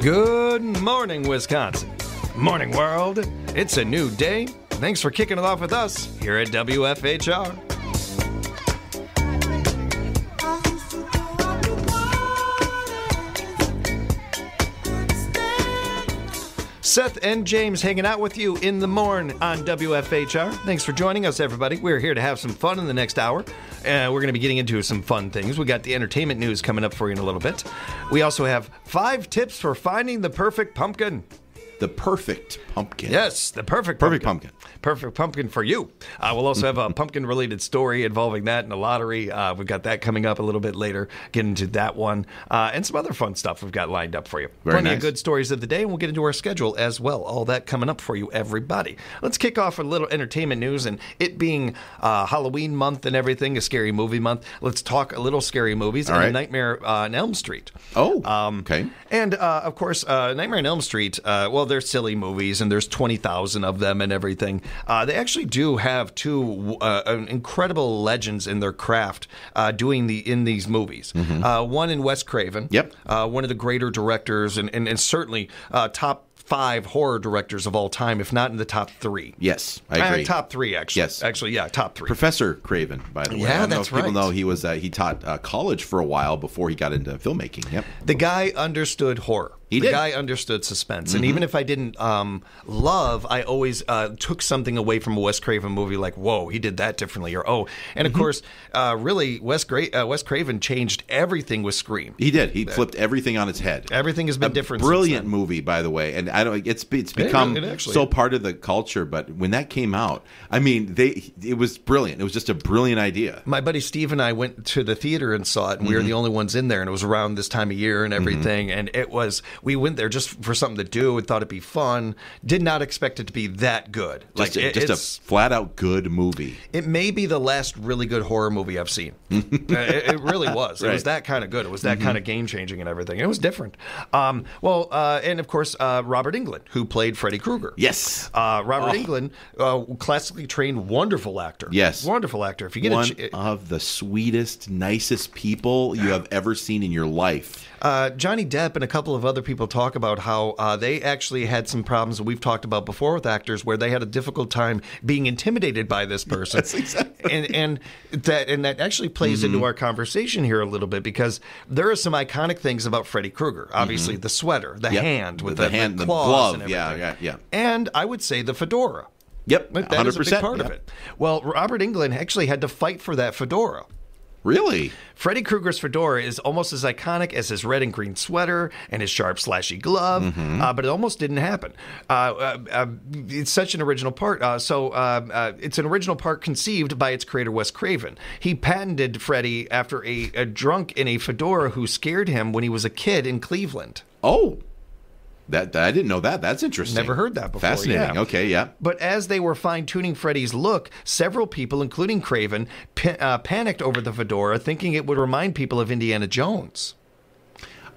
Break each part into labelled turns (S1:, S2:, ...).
S1: Good morning, Wisconsin. Morning, world. It's a new day. Thanks for kicking it off with us here at WFHR. Seth and James hanging out with you in the morn on WFHR. Thanks for joining us, everybody. We're here to have some fun in the next hour. Uh, we're going to be getting into some fun things. We got the entertainment news coming up for you in a little bit. We also have five tips for finding the perfect pumpkin.
S2: The perfect pumpkin.
S1: Yes, the perfect
S2: Perfect
S1: pumpkin.
S2: pumpkin.
S1: Perfect pumpkin for you. Uh, we'll also have a pumpkin related story involving that and a lottery. Uh, we've got that coming up a little bit later. Get into that one uh, and some other fun stuff we've got lined up for you.
S2: Very
S1: Plenty of good stories of the day, and we'll get into our schedule as well. All that coming up for you, everybody. Let's kick off with a little entertainment news and it being uh, Halloween month and everything, a scary movie month. Let's talk a little scary movies
S2: All
S1: and
S2: right.
S1: Nightmare uh, on Elm Street.
S2: Oh,
S1: Um,
S2: okay.
S1: And uh, of course, uh, Nightmare on Elm Street. Uh, well, they're silly movies, and there's twenty thousand of them and everything. Uh, they actually do have two uh, uh, incredible legends in their craft uh, doing the in these movies. Uh, one in Wes Craven.
S2: Mm-hmm. Yep.
S1: Uh, one of the greater directors, and and, and certainly uh, top five horror directors of all time, if not in the top three.
S2: Yes, I
S1: Uh,
S2: agree.
S1: top three, actually.
S2: Yes.
S1: actually, yeah, top three.
S2: Professor Craven, by the way.
S1: Yeah,
S2: I don't know
S1: that's
S2: if people know he was uh, he taught uh, college for a while before he got into filmmaking. Yep.
S1: The guy understood horror.
S2: He
S1: the
S2: did. Mm-hmm.
S1: guy understood suspense, and even if I didn't um, love, I always uh, took something away from a Wes Craven movie, like "Whoa, he did that differently," or "Oh." And
S2: Mm-hmm.
S1: of course, uh, really, Wes, Gra- uh, Wes Craven changed everything with Scream.
S2: He did. He flipped everything on its head.
S1: Everything has been
S2: a
S1: different. since
S2: Brilliant movie, by the way, and I don't. It's it's become
S1: really- it actually
S2: so part of the culture. But when that came out, I mean, they it was brilliant. It was just a brilliant idea.
S1: My buddy Steve and I went to the theater and saw it, and we
S2: Mm-hmm.
S1: were the only ones in there, and it was around this time of year and everything. And it was, we went there just for something to do and thought it'd be fun. Did not expect it to be that good.
S2: Just, a,
S1: it-
S2: just a flat out good movie.
S1: It may be the last really good horror movie I've seen. Uh, it, it really was. It was
S2: Mm-hmm.
S1: that kind of good. It was that kind of game changing and everything. It was different. Um, well, uh, and of course, uh, Robert Englund, who played Freddy Krueger.
S2: Yes.
S1: Uh, Robert
S2: Oh.
S1: Englund, uh, classically trained, wonderful actor.
S2: Yes.
S1: wonderful actor. If you get
S2: One
S1: a ch-
S2: of the sweetest, nicest people you have ever seen in your life.
S1: Uh, Johnny Depp and a couple of other people talk about how uh, they actually had some problems that we've talked about before with actors, where they had a difficult time being intimidated by this person.
S2: Yes, exactly.
S1: And and that and that actually plays
S2: Mm-hmm.
S1: into our conversation here a little bit because there are some iconic things about Freddy Krueger. Obviously, the sweater, the
S2: Mm-hmm. Yep.
S1: hand with
S2: The
S1: the,
S2: hand, the
S1: claws
S2: glove.
S1: and
S2: Yeah, yeah, yeah.
S1: And I would say the fedora.
S2: Yep,
S1: That
S2: hundred
S1: is a big
S2: percent.
S1: part of it. Well, Robert Englund actually had to fight for that fedora.
S2: Really?
S1: Freddy Krueger's fedora is almost as iconic as his red and green sweater and his sharp, slashy glove,
S2: Mm-hmm.
S1: uh, but it almost didn't happen. Uh, uh, uh, it's such an original part. Uh, so uh, uh, it's an original part conceived by its creator, Wes Craven. He patented Freddy after a, a drunk in a fedora who scared him when he was a kid in Cleveland.
S2: Oh, that I didn't know that. That's interesting.
S1: Never heard that before,
S2: Fascinating.
S1: yeah.
S2: Okay, yeah.
S1: But as they were fine tuning Freddy's look, several people, including Craven, pa- uh, panicked over the fedora, thinking it would remind people of Indiana Jones.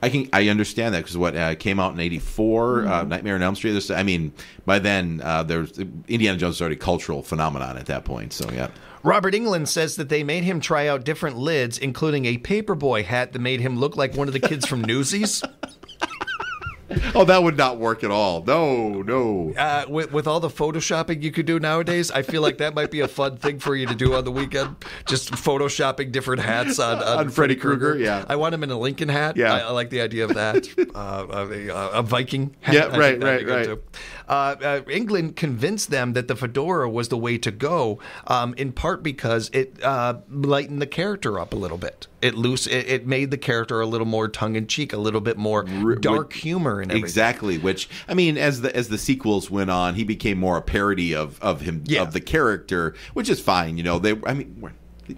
S2: I can I understand that because what uh, came out in '84,
S1: Mm-hmm.
S2: uh, Nightmare on Elm Street. There's, I mean, by then uh, there's Indiana Jones is already a cultural phenomenon at that point. So yeah.
S1: Robert Englund says that they made him try out different lids, including a paperboy hat that made him look like one of the kids from Newsies.
S2: Oh, that would not work at all. No, no.
S1: Uh, with, with all the photoshopping you could do nowadays, I feel like that might be a fun thing for you to do on the weekend. Just photoshopping different hats on, on,
S2: On Freddy Krueger, yeah.
S1: I want him in a Lincoln hat.
S2: Yeah.
S1: I, I like the idea of that. uh, a, a Viking hat.
S2: Yeah, right, right, right.
S1: Uh, uh, Englund convinced them that the fedora was the way to go, um, in part because it uh, lightened the character up a little bit. It loose. It, it made the character a little more tongue in cheek, a little bit more dark humor and everything.
S2: Exactly. Which I mean, as the as the sequels went on, he became more a parody of of him
S1: Yeah.
S2: of the character, which is fine. You know, they. I mean,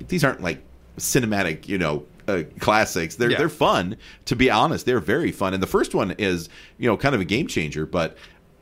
S2: these aren't like cinematic. You know. Uh, classics. They're
S1: Yeah.
S2: they're fun. To be honest, they're very fun. And the first one is you know kind of a game changer, but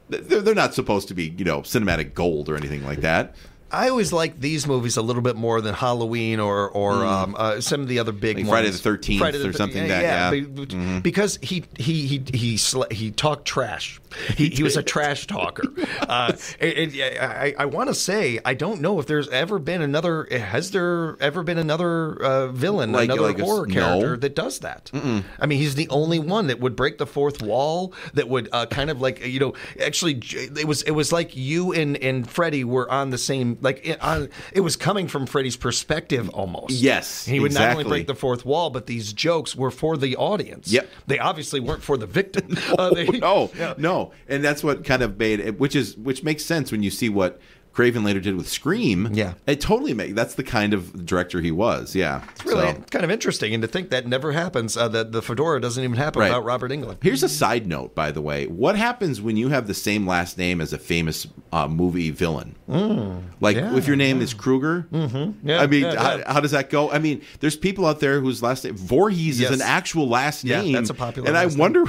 S2: they're they're not supposed to be you know cinematic gold or anything like that.
S1: I always like these movies a little bit more than Halloween or or um, uh, some of the other big
S2: Like
S1: ones.
S2: Friday the 13th or
S1: thir-
S2: something that- yeah. Mm-hmm.
S1: because he he he he sl- he talked trash. He, he was a trash talker. Uh, and, and I, I want to say I don't know if there's ever been another. Has there ever been another uh, villain,
S2: Like-
S1: another
S2: like
S1: horror
S2: no.
S1: character that does that? I mean, he's the only one that would break the fourth wall. That would uh, kind of like you know actually it was it was like you and and Freddy were on the same like it, on it was coming from Freddy's perspective almost.
S2: Yes,
S1: he would not only break the fourth wall, but these jokes were for the audience.
S2: Yep.
S1: they obviously weren't for the victim. Uh, they-
S2: no,
S1: Yeah.
S2: no, and that's what kind of made it, which is which makes sense when you see what Craven later did with Scream.
S1: Yeah.
S2: it totally makes. That's the kind of director he was. Yeah,
S1: It's really
S2: So-
S1: kind of interesting, and to think that never happens. Uh, that the fedora doesn't even happen
S2: Right.
S1: without Robert Englund.
S2: Here's a side note, by the way. What happens when you have the same last name as a famous uh, movie villain? like,
S1: yeah,
S2: if your name is Kruger, mm-hmm.
S1: Yeah,
S2: I mean,
S1: yeah,
S2: how,
S1: yeah.
S2: how does that go? I mean, there's people out there whose last name Voorhees
S1: Yes.
S2: is an actual last
S1: Yeah,
S2: name.
S1: that's a popular
S2: And I wonder.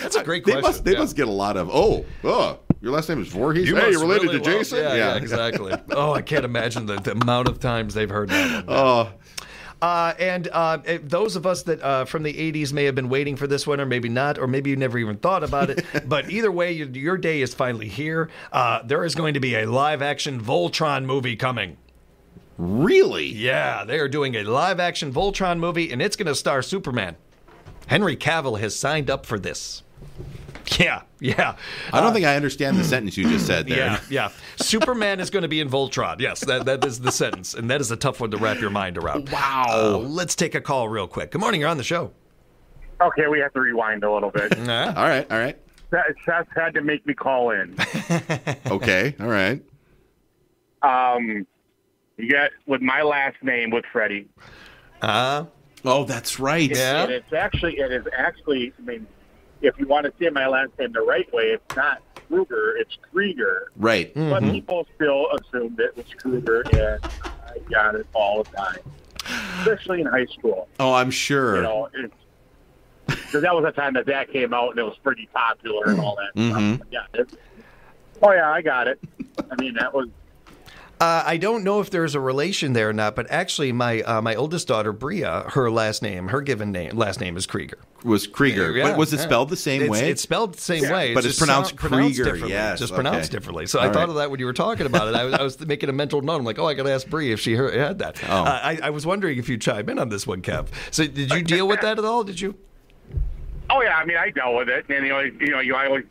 S1: That's a great question.
S2: they must they
S1: yeah.
S2: must get a lot of oh oh your last name is Voorhees.
S1: You
S2: hey, you're related
S1: really
S2: to Jason.
S1: Yeah, yeah, exactly. oh, I can't imagine the, the amount of times they've heard that.
S2: Oh,
S1: Uh, and uh, eh, those of us that uh, from the 80s may have been waiting for this one, or maybe not, or maybe you never even thought about it. but either way, your, your day is finally here. Uh, there is going to be a live action Voltron movie coming.
S2: really?
S1: Yeah, they are doing a live action Voltron movie, and it's going to star Superman. Henry Cavill has signed up for this. Yeah, yeah.
S2: I don't think I understand the sentence you just said there.
S1: Yeah, yeah. Superman is going to be in Voltron. Yes, that, that is the sentence. And that is a tough one to wrap your mind around.
S2: Wow.
S1: Uh, let's take a call real quick. Good morning. You're on the show.
S3: Okay, we have to rewind a little bit.
S1: Yeah.
S2: All right, all right,
S3: Seth Seth had to make me call in.
S2: okay, all right.
S3: Um, you got with my last name with Freddie.
S1: Uh,
S2: Oh, that's right.
S1: Yeah.
S3: And it's actually it is actually. I mean, if you want to say my last name the right way, it's not Kruger, it's Krieger.
S2: Right.
S3: But people still assumed it was Kruger, and I got it all the time, especially in high school.
S2: Oh, I'm sure.
S3: You know, it's because that was the time that that came out, and it was pretty popular and all that.
S2: Mhm.
S3: Stuff. Yeah. It, oh yeah, I got it. I mean, that was
S1: uh, I don't know if there's a relation there or not, but actually, my uh, my oldest daughter Bria, her last name, her given name, last name is Krieger.
S2: was Krieger.
S1: Yeah,
S2: but was it
S1: yeah.
S2: spelled the same
S1: it's,
S2: way?
S1: It's spelled the same way,
S2: But it's
S1: just
S2: pronounced
S1: sound- pronounced
S2: Krieger,
S1: differently.
S2: yes,
S1: just
S2: okay.
S1: pronounced differently. So
S2: All
S1: I thought
S2: right.
S1: of that when you were talking about it. I was, I was making a mental note. I'm like, oh, I got to ask Bria if she heard, had that.
S2: Oh.
S1: Uh, I, I was wondering if you chime in on this one, Kev. So did you deal with that at all? Did you?
S3: Oh yeah, I mean I dealt with it, and you know, you know, you always,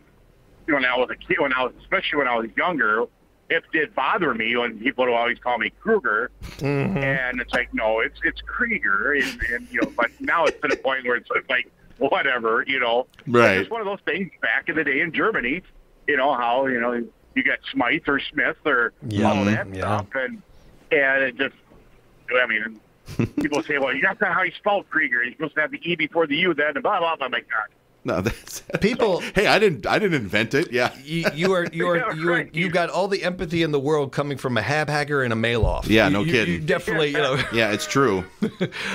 S3: you know, when I was a kid, when I was, especially when I was younger, it did bother me when people would always call me Kruger, mm-hmm. and it's like, no, it's it's Krieger, and, and you know, but now it's to the point where it's like whatever, you know,
S2: Right.
S3: It's one of those things back in the day in Germany, you know how you know you got Smythe or Smith or
S1: Yeah,
S3: all that mm-hmm.
S1: yeah.
S3: stuff, and and it just, I mean. People say, "Well, that's not how you spell Krieger. You're supposed to have the e before the u, then and blah blah." blah. I'm like, "God,
S2: no, that's
S1: People.
S2: Hey, I didn't I didn't invent it. Yeah.
S1: You, you are you are
S3: Yeah,
S1: you are
S3: right.
S1: you got all the empathy in the world coming from a Habhegger and a Malouf.
S2: Yeah,
S1: You-
S2: no
S1: you-
S2: kidding.
S1: You definitely, you know.
S2: Yeah, it's true.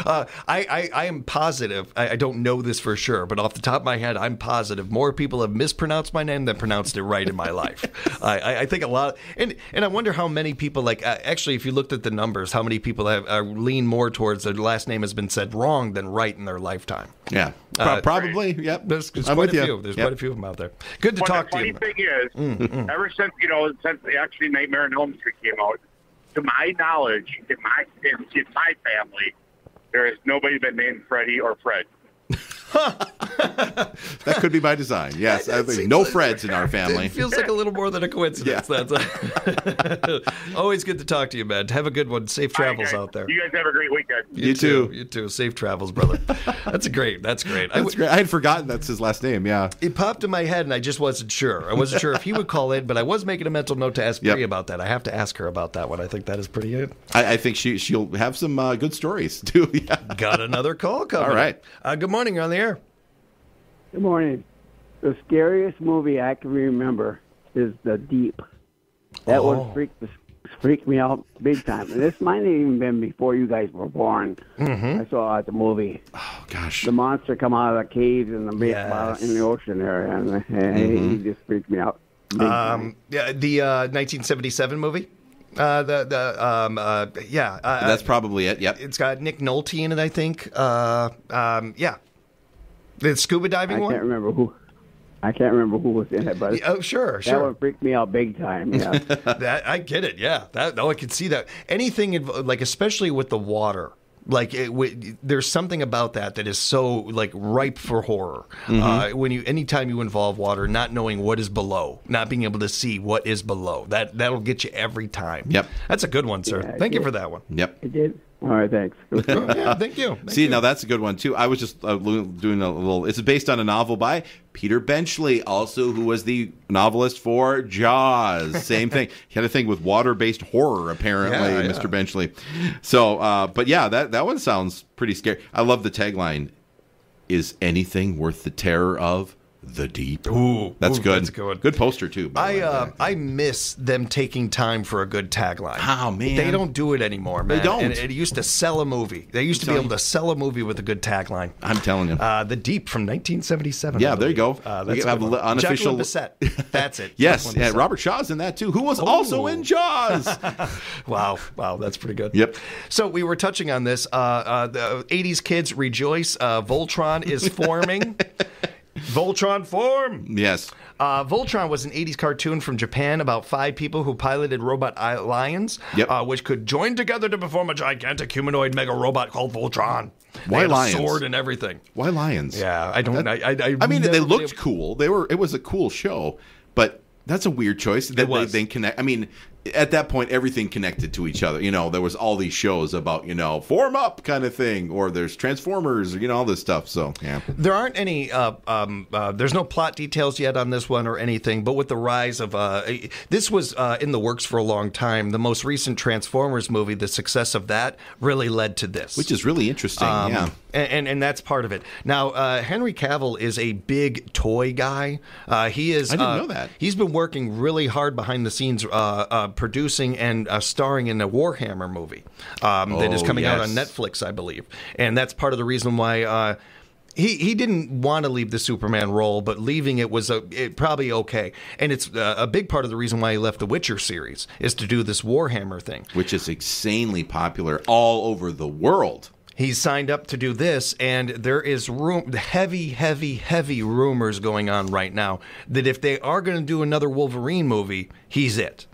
S1: Uh, I, I, I am positive. I, I don't know this for sure, but off the top of my head, I'm positive more people have mispronounced my name than pronounced it right in my life. I, I, I think a lot, and and I wonder how many people like uh, actually, if you looked at the numbers, how many people have uh, lean more towards their last name has been said wrong than right in their lifetime.
S2: Yeah. Pro-
S1: Uh,
S2: probably. Yep.
S1: There's, there's
S2: I'm
S1: quite
S2: with
S1: a
S2: you.
S1: few. There's
S2: Yep.
S1: quite a few of them out there. Good to
S3: But
S1: talk to you.
S3: the
S1: to
S3: funny thing is, mm, mm. ever since you know, since the actually Nightmare on Elm Street came out, to my knowledge, in my in, in my family, there has nobody been named Freddie or Fred.
S2: That could be by design. Yes. I
S1: That
S2: think no
S1: like-
S2: Freds in our family.
S1: It feels like a little more than a coincidence.
S2: Yeah.
S1: That's always good to talk to you, man. Have a good one. Safe travels
S3: All right,
S1: out there.
S3: You guys have a great weekend.
S2: You too.
S1: You too. Safe travels, brother. That's great. That's great. I
S2: That's
S1: w-
S2: great. I had forgotten that's his last name. Yeah.
S1: it popped in my head, and I just wasn't sure. I wasn't sure if he would call in, but I was making a mental note to ask
S2: Yep.
S1: Bree about that. I have to ask her about that one. I think that is pretty good.
S2: I, I think she she'll have some uh, good stories too. Yeah.
S1: Got another call coming.
S2: All right.
S1: Uh, good morning. You're on the air.
S4: Good morning. The scariest movie I can remember is The Deep. That
S1: Oh.
S4: one freaked freaked me out big time. And this might have even been before you guys were born.
S1: Mm-hmm.
S4: I saw it at the movie.
S2: Oh gosh.
S4: The monster come out of the caves in the
S1: Yes.
S4: in the ocean there, and, and
S2: Mm-hmm.
S4: he just freaked me out.
S1: Um, yeah, the uh, 1977 movie. Uh, the the um uh yeah. Uh,
S2: That's probably it. Yep.
S1: it's got Nick Nolte in it, I think. Uh, um, yeah. The scuba diving one?
S4: I can't remember who. I can't remember who was in it, but
S1: Oh, sure,
S4: that
S1: sure.
S4: one freaked me out big time. Yeah.
S1: that I get it. Yeah, that oh, I can see that. Anything like, especially with the water. Like it, w- there's something about that that is so like ripe for horror.
S2: Mm-hmm.
S1: Uh, when you, anytime you involve water, not knowing what is below, not being able to see what is below, that that'll get you every time.
S2: Yep.
S1: that's a good one, sir.
S4: Yeah,
S1: Thank you for that one.
S2: Yep.
S4: it did. All right, thanks.
S1: yeah, thank you. Thank
S2: See,
S1: you.
S2: now that's a good one too. I was just uh, doing a little. It's based on a novel by Peter Benchley, also who was the novelist for Jaws. Same thing. He had a thing with water-based horror, apparently,
S1: Yeah, yeah.
S2: Mr. Benchley. So, uh, but yeah, that that one sounds pretty scary. I love the tagline: "Is anything worth the terror of the deep?"
S1: Ooh,
S2: that's
S1: ooh,
S2: good.
S1: that's good.
S2: Good poster too. by
S1: I
S2: way.
S1: uh, I miss them taking time for a good tagline.
S2: Oh, man.
S1: they don't do it anymore, man.
S2: They don't.
S1: And it used to sell a movie. They used to be able to sell a movie with a good tagline.
S2: I'm telling you.
S1: Uh, the Deep from 1977.
S2: Yeah, there you go.
S1: Uh,
S2: We
S1: that's a
S2: have
S1: good
S2: a
S1: one.
S2: li- unofficial-
S1: Jacqueline That's it.
S2: Yes, yeah, Robert Shaw's in that too, who was also in Jaws.
S1: Wow, wow, that's pretty good.
S2: Yep.
S1: So we were touching on this. Uh, uh, the 80s kids rejoice. Uh, Voltron is forming. Voltron form.
S2: yes.
S1: Uh, Voltron was an 80s cartoon from Japan about five people who piloted robot lions,
S2: Yep.
S1: uh, which could join together to perform a gigantic humanoid mega robot called Voltron.
S2: Why lions?
S1: sword and everything.
S2: Why lions?
S1: Yeah, I don't. I, I, I,
S2: I mean, they looked cool. They were. It was a cool show, but that's a weird choice. That they then connect. I mean, at that point, everything connected to each other. You know, there was all these shows about you know form up kind of thing, or there's Transformers, or you know all this stuff. So yeah,
S1: There aren't any. Uh, um, uh, there's no plot details yet on this one or anything. But with the rise of uh, this was uh, in the works for a long time. The most recent Transformers movie, the success of that, really led to this.
S2: which is really interesting.
S1: Um,
S2: yeah.
S1: and, and and that's part of it. Now, uh, Henry Cavill is a big toy guy. Uh, he is.
S2: I didn't know that.
S1: He's been working really hard behind the scenes, uh, uh, producing and uh, starring in a Warhammer movie um, that is
S2: Oh,
S1: coming out on. Netflix, I believe. And that's part of the reason why. Uh, he, he didn't want to leave the Superman role, but leaving it was a, it, probably okay. And it's uh, a big part of the reason why he left the Witcher series is to do this Warhammer thing.
S2: Which is insanely popular all over the world.
S1: He's signed up to do this, and there is room, heavy, heavy, heavy rumors going on right now that if they are going to do another Wolverine movie, he's it.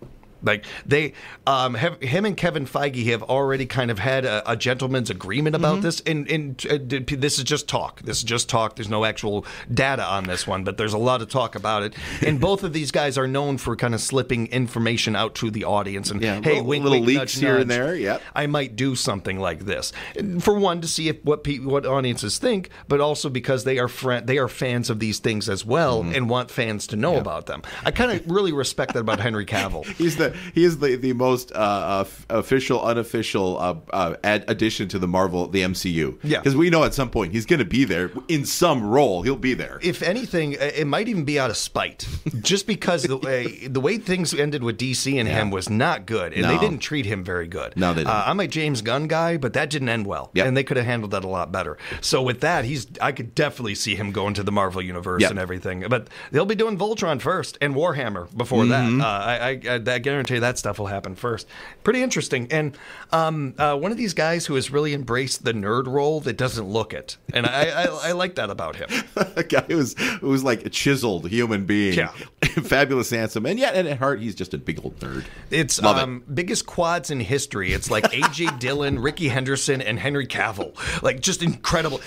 S1: Like they, um, have, him and Kevin Feige have already kind of had a, a gentleman's agreement about this, and, and uh, this is just talk. This is just talk. There's no actual data on this one, but there's a lot of talk about it. And both of these guys are known for kind of slipping information out to the audience, and
S2: Yeah,
S1: hey,
S2: little-
S1: wink,
S2: little
S1: wink,
S2: leaks
S1: nudge,
S2: here and there, yep.
S1: I might do something like this. For one, to see if what pe- what audiences think, but also because they are fri they are fans of these things as well
S2: Mm-hmm.
S1: and want fans to know about them. I kind of really respect that about Henry Cavill.
S2: He's the he is the the most uh, uh, official unofficial uh, uh, ad- addition to the Marvel the MCU.
S1: Yeah.
S2: because we know at some point he's going to be there in some role. He'll be there.
S1: If anything, it might even be out of spite, just because the way the way things ended with DC and him was not good, and they didn't treat him very good.
S2: No, they didn't.
S1: Uh, I'm a James Gunn guy, but that didn't end well,
S2: Yep.
S1: and they could have handled that a lot better. So with that, he's I could definitely see him going to the Marvel universe
S2: Yep.
S1: and everything. But they'll be doing Voltron first and Warhammer before
S2: Mm-hmm.
S1: that. Uh, I, I, I guarantee that stuff will happen first. Pretty interesting. And um, uh, one of these guys who has really embraced the nerd role that doesn't look it, and I, I, I like that about him.
S2: a guy who's who's like a chiseled human being,
S1: Yeah.
S2: fabulous, handsome, and yet at heart he's just a big old nerd.
S1: It's
S2: Love it.
S1: um, biggest quads in history. It's like AJ Dillon, Rickey Henderson, and Henry Cavill. Like just incredible.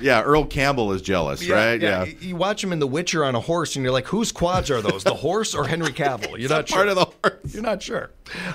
S2: Yeah, Earl Campbell is jealous, right? Yeah,
S1: You- You watch him in The Witcher on a horse, and you're like, whose quads are those? The horse or Henry Cavill? You're not sure.
S2: part of the horse.
S1: You're not sure.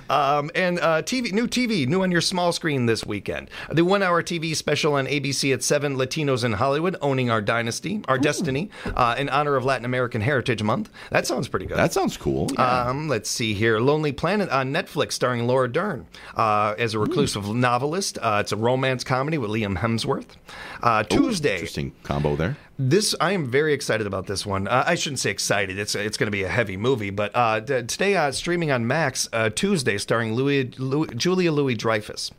S1: Um, and uh, TV, new TV, new on your small screen this weekend. The one-hour TV special on ABC at seven. Latinos in Hollywood owning our dynasty, our destiny, uh, in honor of Latin American Heritage Month. That sounds pretty good.
S2: That sounds cool. Yeah.
S1: Um, let's see here. Lonely Planet on Netflix, starring Laura Dern uh, as a reclusive novelist. Uh, it's a romance comedy with Liam Hemsworth. Uh, Tuesday,
S2: Interesting combo there.
S1: This I am very excited about this one. Uh, I shouldn't say excited. It's it's going to be a heavy movie, but uh, today uh, streaming on Max uh, Tuesday, starring Louis, Louis, Julia Louis Dreyfus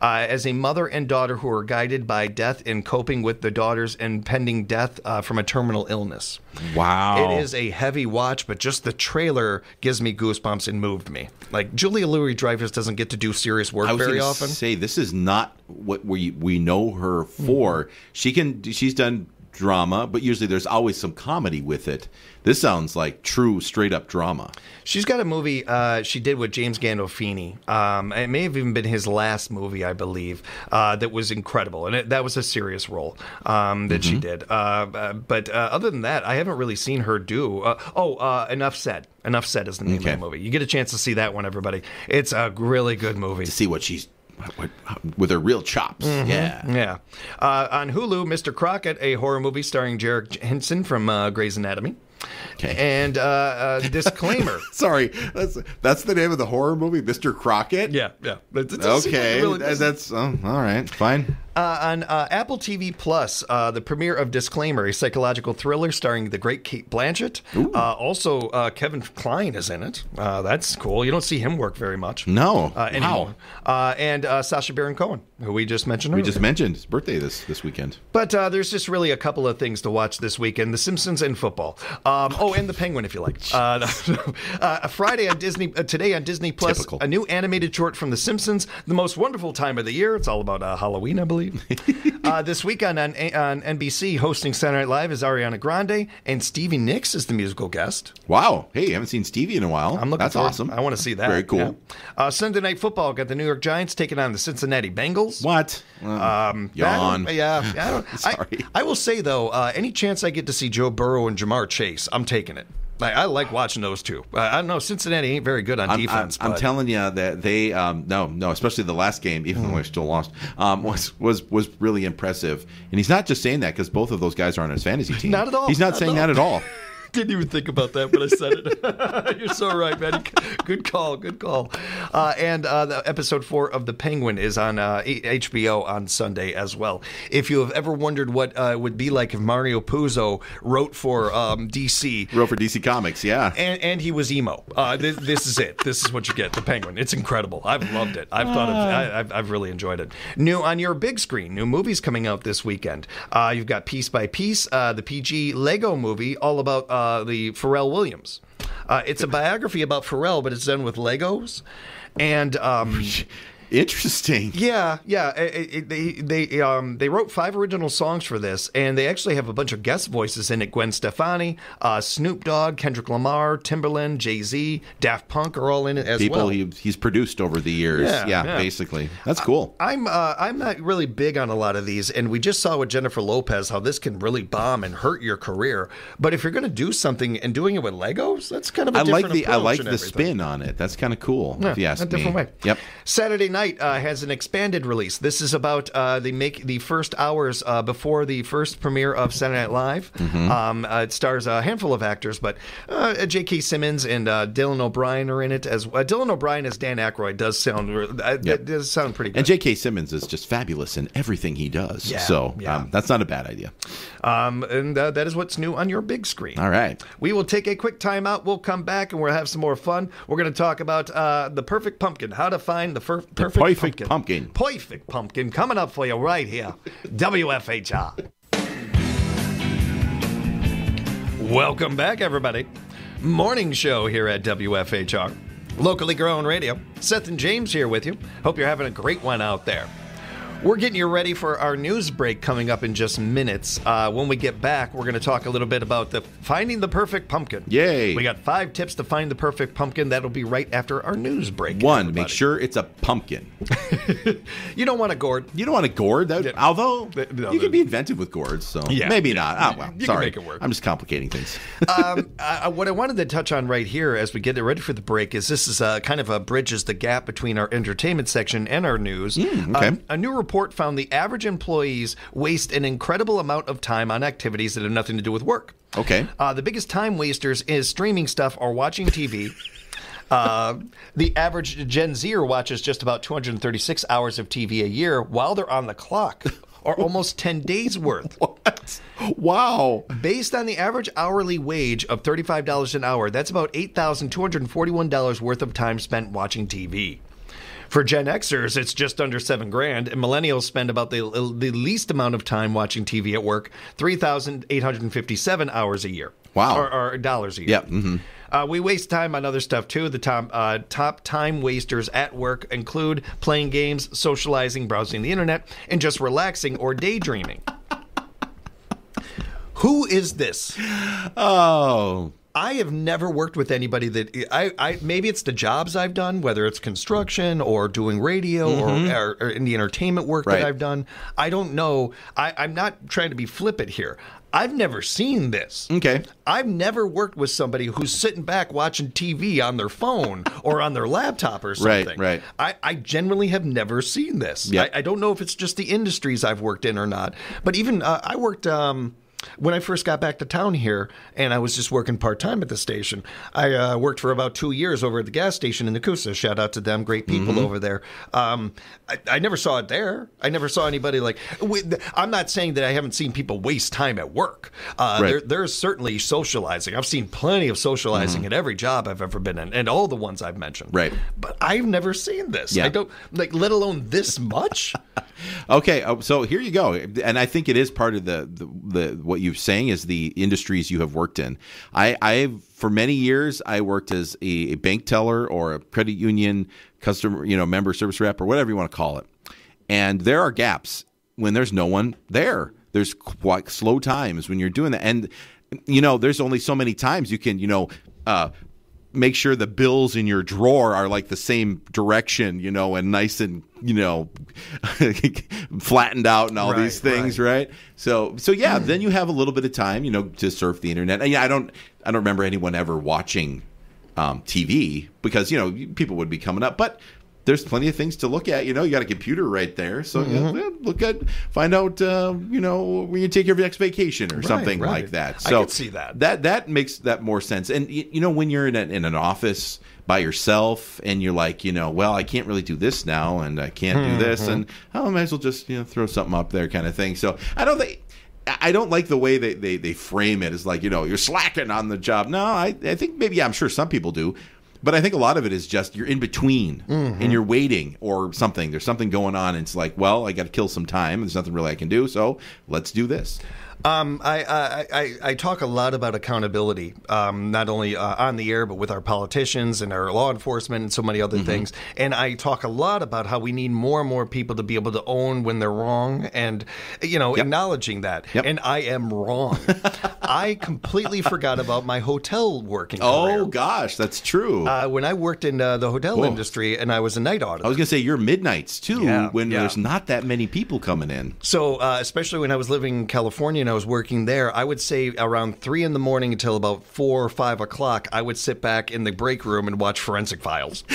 S1: uh, as a mother and daughter who are guided by death in coping with the daughter's impending death uh, from a terminal illness.
S2: Wow.
S1: It is a heavy watch, but just the trailer gives me goosebumps and moved me. Like Julia Louis Dreyfus doesn't get to do serious work
S2: I was
S1: very often.
S2: Say this is not what we we know her for.
S1: Mm-hmm.
S2: She can she's done drama, but usually there's always some comedy with it. This sounds like true straight up drama.
S1: She's got a movie uh, she did with James Gandolfini. Um, it may have even been his last movie, I believe, uh, that was incredible, and it, that was a serious role um, that she did. Uh, uh, but uh, other than that, I haven't really seen her do. Uh, oh, uh, enough said. Enough said is the name
S2: Okay.
S1: of the movie. You get a chance to see that one, everybody. It's a really good movie.
S2: To see what she's with her real chops.
S1: Mm-hmm.
S2: Yeah.
S1: Yeah. Uh, on Hulu, Mr. Crockett, a horror movie starring Jerrika Hinton from uh, Grey's Anatomy.
S2: Okay.
S1: And uh, uh, disclaimer.
S2: Sorry, that's that's the name of the horror movie, Mr. Crockett.
S1: yeah, yeah. It- it doesn't seem like it
S2: Okay,
S1: really
S2: that- that's oh, all right. Fine.
S1: Uh, on uh, Apple TV Plus, uh, the premiere of Disclaimer, a psychological thriller starring the great Cate Blanchett. Uh, also, uh, Kevin Kline is in it. Uh, that's cool. You don't see him work very much.
S2: No.
S1: Uh, anymore. Uh, and uh, Sacha Baron Cohen, who we just mentioned
S2: We just mentioned his birthday this this weekend.
S1: But uh, there's just really a couple of things to watch this weekend: The Simpsons and football. Um, oh, and The Penguin, if you like. Uh, uh, Friday on Disney. Today on Disney Plus,
S2: Typical.
S1: a new animated short from The Simpsons. The most wonderful time of the year. It's all about uh, Halloween, I believe. uh, this week on on NBC, hosting Saturday Night Live is Ariana Grande, and Stevie Nicks is the musical guest.
S2: Wow. Hey, you haven't seen Stevie in a while.
S1: I'm looking.
S2: That's
S1: forward-
S2: awesome.
S1: I want to see that.
S2: Very cool.
S1: yeah. Uh, Sunday Night Football got the New York Giants taking on the Cincinnati Bengals.
S2: What? Um, yawn.
S1: Yeah, I don't,
S2: Sorry.
S1: I, I will say though, uh, any chance I get to see Joe Burrow and Ja'Marr Chase, I'm taking it. Like, I like watching those two. Uh, I don't know. Cincinnati ain't very good on
S2: I'm, I'm,
S1: defense.
S2: I'm telling you that they um, no no especially the last game even though we still lost um, was was was really impressive and he's not just saying that because both of those guys are on his fantasy team
S1: Not at all.
S2: he's not
S1: Not
S2: saying
S1: at
S2: that at all
S1: Didn't even think about that, but I said it. You're so right, man. Good call. Good call. Uh, and uh, the episode four of The Penguin is on uh, HBO on Sunday as well. If you have ever wondered what uh, it would be like if Mario Puzo wrote for um, DC,
S2: wrote for DC Comics yeah
S1: and, and he was emo. Uh, this, this is it. This is what you get. The Penguin. It's incredible. I've loved it. I've thought of. I, I've, I've really enjoyed it. New on your big screen. New movies coming out this weekend. Uh, you've got Piece by Piece, uh, the PG Lego movie, all about uh, the Pharrell Williams. Uh, it's a biography about Pharrell, but it's done with Legos. And um,
S2: interesting
S1: yeah, yeah. It, it, they they um they wrote five original songs for this, and they actually have a bunch of guest voices in it. Gwen Stefani, uh, Snoop Dogg, Kendrick Lamar, Timbaland, Jay Z, Daft Punk are all in it as
S2: people
S1: well.
S2: he, he's produced over the years
S1: Yeah,
S2: yeah,
S1: yeah.
S2: basically that's cool
S1: I'm uh, I'm not really big on a lot of these, and we just saw with Jennifer Lopez how this can really bomb and hurt your career. But if you're going to do something and doing it with Legos, that's kind of a
S2: I like the I like the
S1: everything.
S2: spin on it that's kind of cool if you ask
S1: a different
S2: me
S1: way.
S2: yep
S1: Saturday night uh, has an expanded release. This is about uh, the make the first hours uh, before the first premiere of Saturday Night Live.
S2: Mm-hmm.
S1: Um, uh, it stars a handful of actors, but uh, J.K. Simmons and uh, Dylan O'Brien are in it as well. Dylan O'Brien as Dan Aykroyd does sound uh, that does sound pretty good.
S2: and J.K. Simmons is just fabulous in everything he does
S1: Yeah,
S2: so
S1: yeah.
S2: um, that's not a bad idea
S1: Um, and uh, that is what's new on your big screen.
S2: all right
S1: We will take a quick timeout. We'll come back and we'll have some more fun. We're going to talk about uh, the perfect pumpkin, how to find the fir- perfect
S2: perfect pumpkin.
S1: Perfect pumpkin coming up for you right here. WFHR. Welcome back, everybody. Morning show here at WFHR. Locally grown radio. Seth and James here with you. Hope you're having a great one out there. We're getting you ready for our news break coming up in just minutes. Uh, when we get back, we're going to talk a little bit about the finding the perfect pumpkin.
S2: Yay.
S1: We got five tips to find the perfect pumpkin. That'll be right after our news break.
S2: one
S1: everybody.
S2: make sure it's a pumpkin
S1: you don't want a gourd.
S2: You don't want a gourd, that, although
S1: no,
S2: you can be inventive with gourds, so
S1: Yeah.
S2: maybe not. Ah, well,
S1: You can
S2: sorry,
S1: make it work.
S2: I'm just complicating things.
S1: um, uh, what I wanted to touch on right here as we get it ready for the break is this is uh, kind of a bridges the gap between our entertainment section and our news.
S2: Mm, okay.
S1: Uh, a new report found the average employees waste an incredible amount of time on activities that have nothing to do with work.
S2: Okay.
S1: Uh, the biggest time wasters is streaming stuff or watching TV. Uh, the average Gen Zer watches just about 236 hours of TV a year while they're on the clock, or almost 10 days worth.
S2: That's wow.
S1: Based on the average hourly wage of $35 an hour, that's about $8,241 worth of time spent watching TV. For Gen Xers, it's just under seven grand, and millennials spend about the, the least amount of time watching TV at work, 3,857 hours a year.
S2: Wow.
S1: Or, or dollars a year.
S2: Yeah. hmm
S1: Uh, we waste time on other stuff too. The top uh, top time wasters at work include playing games, socializing, browsing the internet, and just relaxing or daydreaming. Who is this?
S2: Oh,
S1: I have never worked with anybody that I, I maybe it's the jobs I've done, whether it's construction or doing radio or, or, or in the entertainment work
S2: Right.
S1: that I've done. I don't know. I, I'm not trying to be flippant here. I've never seen this.
S2: okay.
S1: I've never worked with somebody who's sitting back watching TV on their phone or on their laptop or something.
S2: right.
S1: I, I generally have never seen this.
S2: Yeah.
S1: I, I don't know if it's just the industries I've worked in or not. But even uh, I worked. Um, when I first got back to town here, and I was just working part time at the station, I uh, worked for about two years over at the gas station in Nekoosa. Shout out to them, great people
S2: Mm-hmm.
S1: over there. Um, I, I never saw it there. I never saw anybody like. I'm not saying that I haven't seen people waste time at work. Uh,
S2: Right.
S1: there, there's certainly socializing. I've seen plenty of socializing at every job I've ever been in, and all the ones I've mentioned.
S2: Mm-hmm. Right.
S1: But I've never seen this.
S2: Yeah.
S1: I don't like, let alone this much.
S2: Okay, uh, so here you go, and I think it is part of the, the the what you're saying is the industries you have worked in. I I for many years I worked as a, a bank teller or a credit union customer, you know, member service rep or whatever you want to call it. And there are gaps when there's no one there. There's quite slow times when you're doing that, and you know, there's only so many times you can, you know. Uh, make sure the bills in your drawer are like the same direction, you know, and nice and you know flattened out and all
S1: Right,
S2: these things, right. So so yeah, then you have a little bit of time, you know, to surf the internet. And yeah, I don't I don't remember anyone ever watching um, TV because you know people would be coming up, but. There's plenty of things to look at. You know, you got a computer right there, so
S1: Mm-hmm.
S2: know, look at, find out, uh, you know, when you take your next vacation or something
S1: right.
S2: like that. So I
S1: could see that.
S2: That that makes that more sense. And you know, when you're in, a, in an office by yourself and you're like, you know, well, I can't really do this now, and I can't do this,
S1: Mm-hmm.
S2: and oh, I might as well just you know throw something up there, kind of thing. So I don't think. I don't like the way they, they, they frame it as like, you know, you're slacking on the job. No, I, I think maybe, I'm sure some people do. But I think a lot of it is just you're in between
S1: Mm-hmm.
S2: and you're waiting or something. There's something going on. And it's like, well, I got to kill some time. There's nothing really I can do. So let's do this.
S1: Um, I, I, I, I talk a lot about accountability, um, not only uh, on the air, but with our politicians and our law enforcement and so many other things. And I talk a lot about how we need more and more people to be able to own when they're wrong and, you know, acknowledging that.
S2: Yep.
S1: And I am wrong. I completely forgot about my hotel working
S2: Oh,
S1: career.
S2: gosh, that's true.
S1: Uh, when I worked in uh, the hotel
S2: Whoa.
S1: industry and I was a night auditor.
S2: I was going to say you're midnights too,
S1: Yeah,
S2: when
S1: yeah.
S2: there's not that many people coming in.
S1: So, uh, especially when I was living in California and I was working there, I would say around three in the morning until about four or five o'clock, I would sit back in the break room and watch Forensic Files.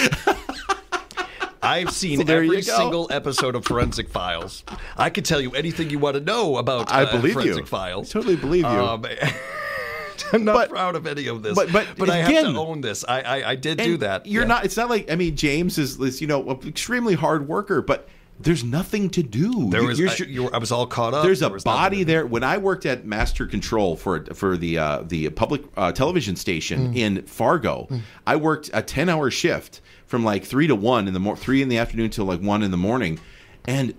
S1: I've seen
S2: So
S1: every single episode of Forensic Files. I could tell you anything you want to know about
S2: I
S1: uh,
S2: believe
S1: Forensic
S2: you.
S1: Files.
S2: I totally believe you.
S1: Um, I'm not
S2: But-
S1: proud of any of this,
S2: but- but
S1: I have
S2: again-
S1: to own this. I I, I did do that.
S2: You're
S1: Yeah.
S2: not. It's not like I mean, James is, is you know an extremely hard worker, but there's nothing to do.
S1: There
S2: You-
S1: was.
S2: you're
S1: I, you were- I was all caught up.
S2: there's a
S1: There
S2: body there. When I worked at Master Control for for the uh, the public uh, television station
S1: Mm.
S2: in Fargo, I worked a ten hour shift from like three to one in the mor- three in the afternoon till like one in the morning, and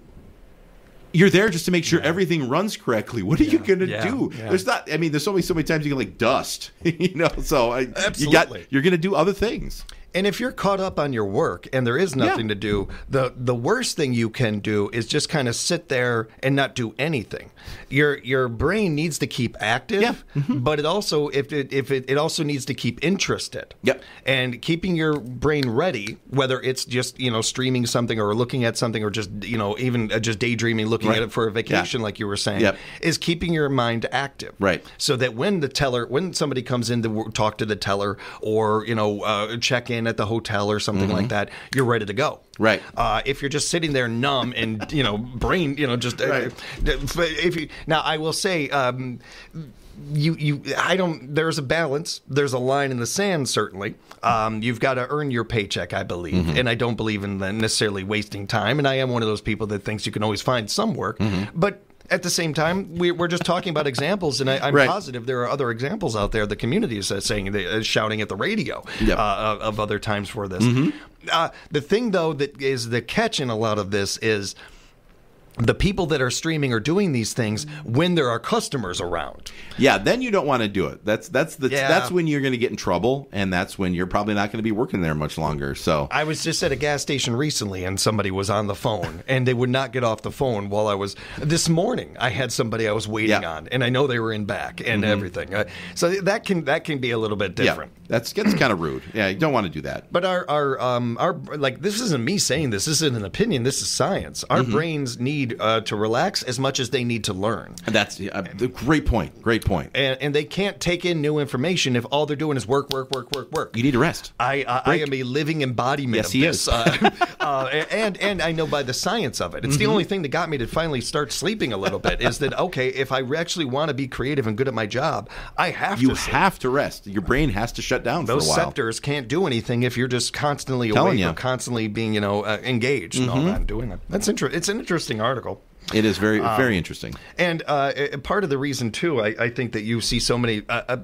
S2: you're there just to make sure everything runs correctly. What are you going to
S1: Yeah.
S2: do?
S1: Yeah.
S2: There's not. I mean, there's only so many times you can like dust, you know. So I, you got
S1: Absolutely.
S2: you're going to do other things.
S1: And if you're caught up on your work and there is nothing
S2: Yeah.
S1: to do, the the worst thing you can do is just kind of sit there and not do anything. Your your brain needs to keep active,
S2: Yeah. Mm-hmm.
S1: but it also if it if it, it also needs to keep interested.
S2: Yep.
S1: And keeping your brain ready, whether it's just you know streaming something or looking at something or just you know even uh, just daydreaming, looking
S2: Right.
S1: at it for a vacation, like you were saying,
S2: Yep.
S1: is keeping your mind active.
S2: Right.
S1: So that when the teller, when somebody comes in to talk to the teller or, you know, uh, check in at the hotel or something like that, you're ready to go.
S2: Mm-hmm. Right.
S1: Uh, if you're just sitting there numb and, you know, brain, you know, just. uh,
S2: Right.
S1: if you, now, I will say, um, you you I don't there's a balance there's a line in the sand certainly um, you've got to earn your paycheck I believe
S2: Mm-hmm.
S1: and I don't believe in the necessarily wasting time and I am one of those people that thinks you can always find some work
S2: Mm-hmm.
S1: but at the same time, we, we're just talking about examples, and I, I'm
S2: Right.
S1: positive there are other examples out there. The community is uh, saying, they, uh, shouting at the radio
S2: Yep.
S1: uh, of, of other times for this.
S2: Mm-hmm.
S1: Uh, the thing, though, that is the catch in a lot of this is the people that are streaming are doing these things when there are customers around.
S2: Yeah, then you don't want to do it. That's that's the
S1: Yeah.
S2: that's when you're going to get in trouble, and that's when you're probably not going to be working there much longer. So
S1: I was just at a gas station recently and somebody was on the phone and they would not get off the phone while I was. This morning, I had somebody I was waiting
S2: Yeah. Mm-hmm.
S1: on and I know they were in back and everything. Uh, so that can that can be a little bit different.
S2: yeah, that's gets kind of rude. Yeah, you don't want to do that.
S1: But our our um our like this isn't me saying this. This isn't an opinion. This is science. Our
S2: Mm-hmm.
S1: brains need uh, to relax as much as they need to learn.
S2: And that's a great point. Great point.
S1: And, and they can't take in new information if all they're doing is work, work, work, work, work.
S2: You need to rest.
S1: I, I, I am a living embodiment
S2: Yes,
S1: of
S2: he
S1: this,
S2: is.
S1: uh, uh, and and I know by the science of it. It's
S2: Mm-hmm.
S1: the only thing that got me to finally start sleeping a little bit. Is that okay? If I actually want to be creative and good at my job, I have
S2: You
S1: to. sleep.
S2: have to rest. Your brain has to shut down
S1: Those
S2: for a while.
S1: receptors can't do anything if you're just constantly
S2: Telling
S1: awake
S2: you. Mm-hmm.
S1: or constantly being, you know, uh, engaged and all that and doing that. That's interesting. It's an interesting article.
S2: It is very
S1: Um,
S2: very interesting.
S1: And uh, part of the reason too, I, I think that you see so many uh, a,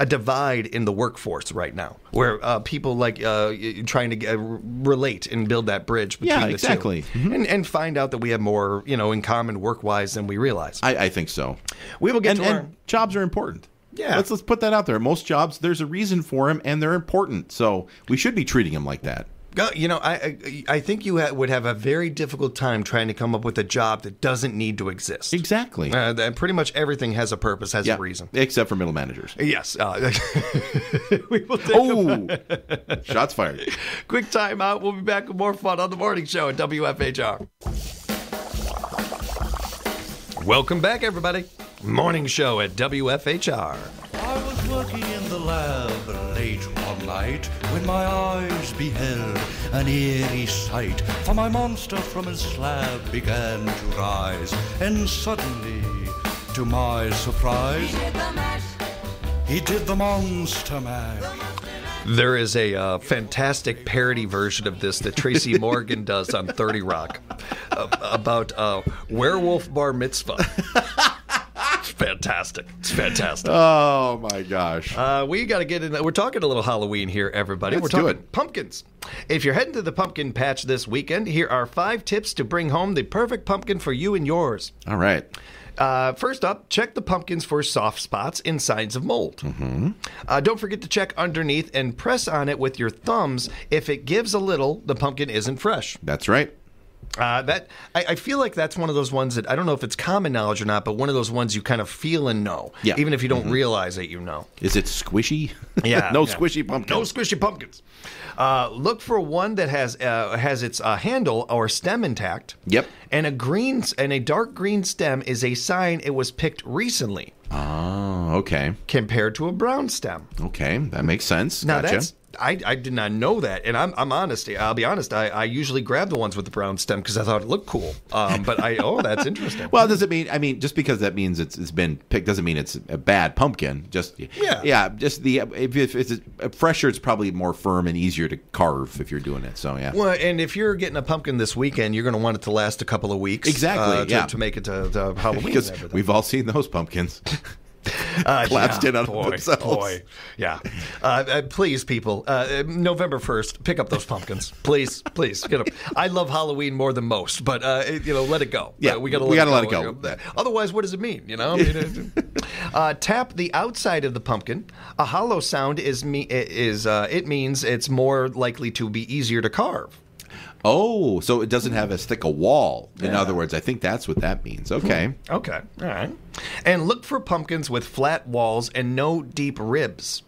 S1: a divide in the workforce right now, where uh, people like uh, trying to uh, relate and build that bridge between
S2: Yeah,
S1: the
S2: exactly.
S1: two, and, and find out that we have more, you know, in common work wise than we realize.
S2: I, I think so.
S1: we will get
S2: And,
S1: to our.
S2: jobs are important.
S1: Yeah.
S2: let's let's put that out there. Most jobs, there's a reason for them, and they're important. So we should be treating them like that.
S1: Uh, You know, I I, I think you ha- would have a very difficult time trying to come up with a job that doesn't need to exist.
S2: Exactly.
S1: Uh, that pretty much everything has a purpose, has
S2: yeah,
S1: a reason.
S2: except for middle managers.
S1: Yes. Uh, we will take
S2: Oh, shots fired.
S1: quick time out. We'll be back with more fun on the morning show at WFHR. Welcome back, everybody. Morning show at WFHR.
S5: I was working in the lab late one when my eyes beheld an eerie sight. For my monster from his slab began to rise, and suddenly, to my surprise, he did the monster mash.
S1: There is a uh, fantastic parody version of this that Tracy Morgan does on 30 Rock uh, about uh, werewolf bar mitzvah. Fantastic. It's fantastic.
S2: Oh my gosh.
S1: Uh, we got to get in. We're talking a little Halloween here, everybody.
S2: Let's
S1: we're
S2: do
S1: talking
S2: it.
S1: pumpkins. If you're heading to the pumpkin patch this weekend, here are five tips to bring home the perfect pumpkin for you and yours.
S2: All right.
S1: Uh, first up, check the pumpkins for soft spots and signs of mold. Mm-hmm. Uh, don't forget to check underneath and press on it with your thumbs. If it gives a little, the pumpkin isn't fresh.
S2: That's right.
S1: Uh, that I, I feel like that's one of those ones that I don't know if it's common knowledge or not, but one of those ones you kind of feel and know,
S2: Yeah.
S1: even if you don't realize it, you know.
S2: Is it squishy?
S1: Yeah,
S2: no
S1: yeah.
S2: squishy pumpkin.
S1: No squishy pumpkins. Uh, look for one that has uh, has its uh, handle or stem intact.
S2: Yep.
S1: And a green and a dark green stem is a sign it was picked recently,
S2: Oh, okay.
S1: compared to a brown stem.
S2: Okay. That makes sense.
S1: Now
S2: gotcha.
S1: that's I, I did not know that, and I'm I'm honest. I'll be honest. I, I usually grab the ones with the brown stem because I thought it looked cool. Um, but I oh that's interesting.
S2: Well, does it mean? I mean, just because that means it's, it's been picked doesn't mean it's a bad pumpkin. Just
S1: Yeah.
S2: yeah. Just the if, if it's fresher, it's probably more firm and easier to carve if you're doing it. So yeah.
S1: Well, and if you're getting a pumpkin this weekend, you're going to want it to last a couple of weeks.
S2: Exactly,
S1: uh, to,
S2: yeah.
S1: to make it to, to Halloween.
S2: because we've all seen those pumpkins.
S1: Uh,
S2: collapsed in on
S1: boy,
S2: themselves.
S1: Boy, yeah. Uh, uh, please, people, uh, November first, pick up those pumpkins, please, please. Get 'em. I love Halloween more than most, but uh, you know, let it go.
S2: Yeah,
S1: Uh, we got to let,
S2: gotta
S1: it go.
S2: let it go.
S1: Otherwise, what does it mean? You know, uh, tap the outside of the pumpkin. A hollow sound is me is uh, it means it's more likely to be easier to carve.
S2: Oh, so it doesn't have hmm. as thick a wall. In other words, I think that's what that means. Okay. Hmm.
S1: Okay, all right. And look for pumpkins with flat walls and no deep ribs.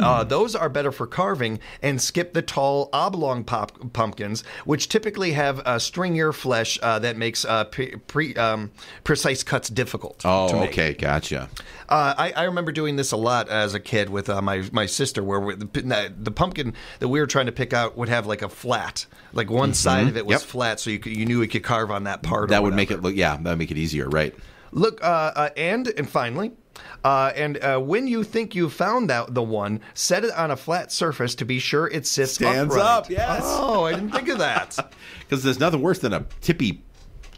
S1: Uh, those are better for carving, and skip the tall oblong pop- pumpkins, which typically have uh, stringier flesh uh, that makes uh, pre- pre- um, precise cuts difficult. to
S2: Oh, okay, gotcha.
S1: Uh, I, I remember doing this a lot as a kid with uh, my my sister, where we, the, the pumpkin that we were trying to pick out would have like a flat, like one side of it was
S2: Yep.
S1: flat, so you could, you knew you could carve on that part.
S2: That would make it look. Yeah, that would make it easier, right?
S1: Look, uh, uh, and and finally, uh, and uh, when you think you found out the one, set it on a flat surface to be sure it sits
S2: Stands
S1: upright.
S2: up, yes.
S1: Oh, I didn't think of that.
S2: Because there's nothing worse than a tippy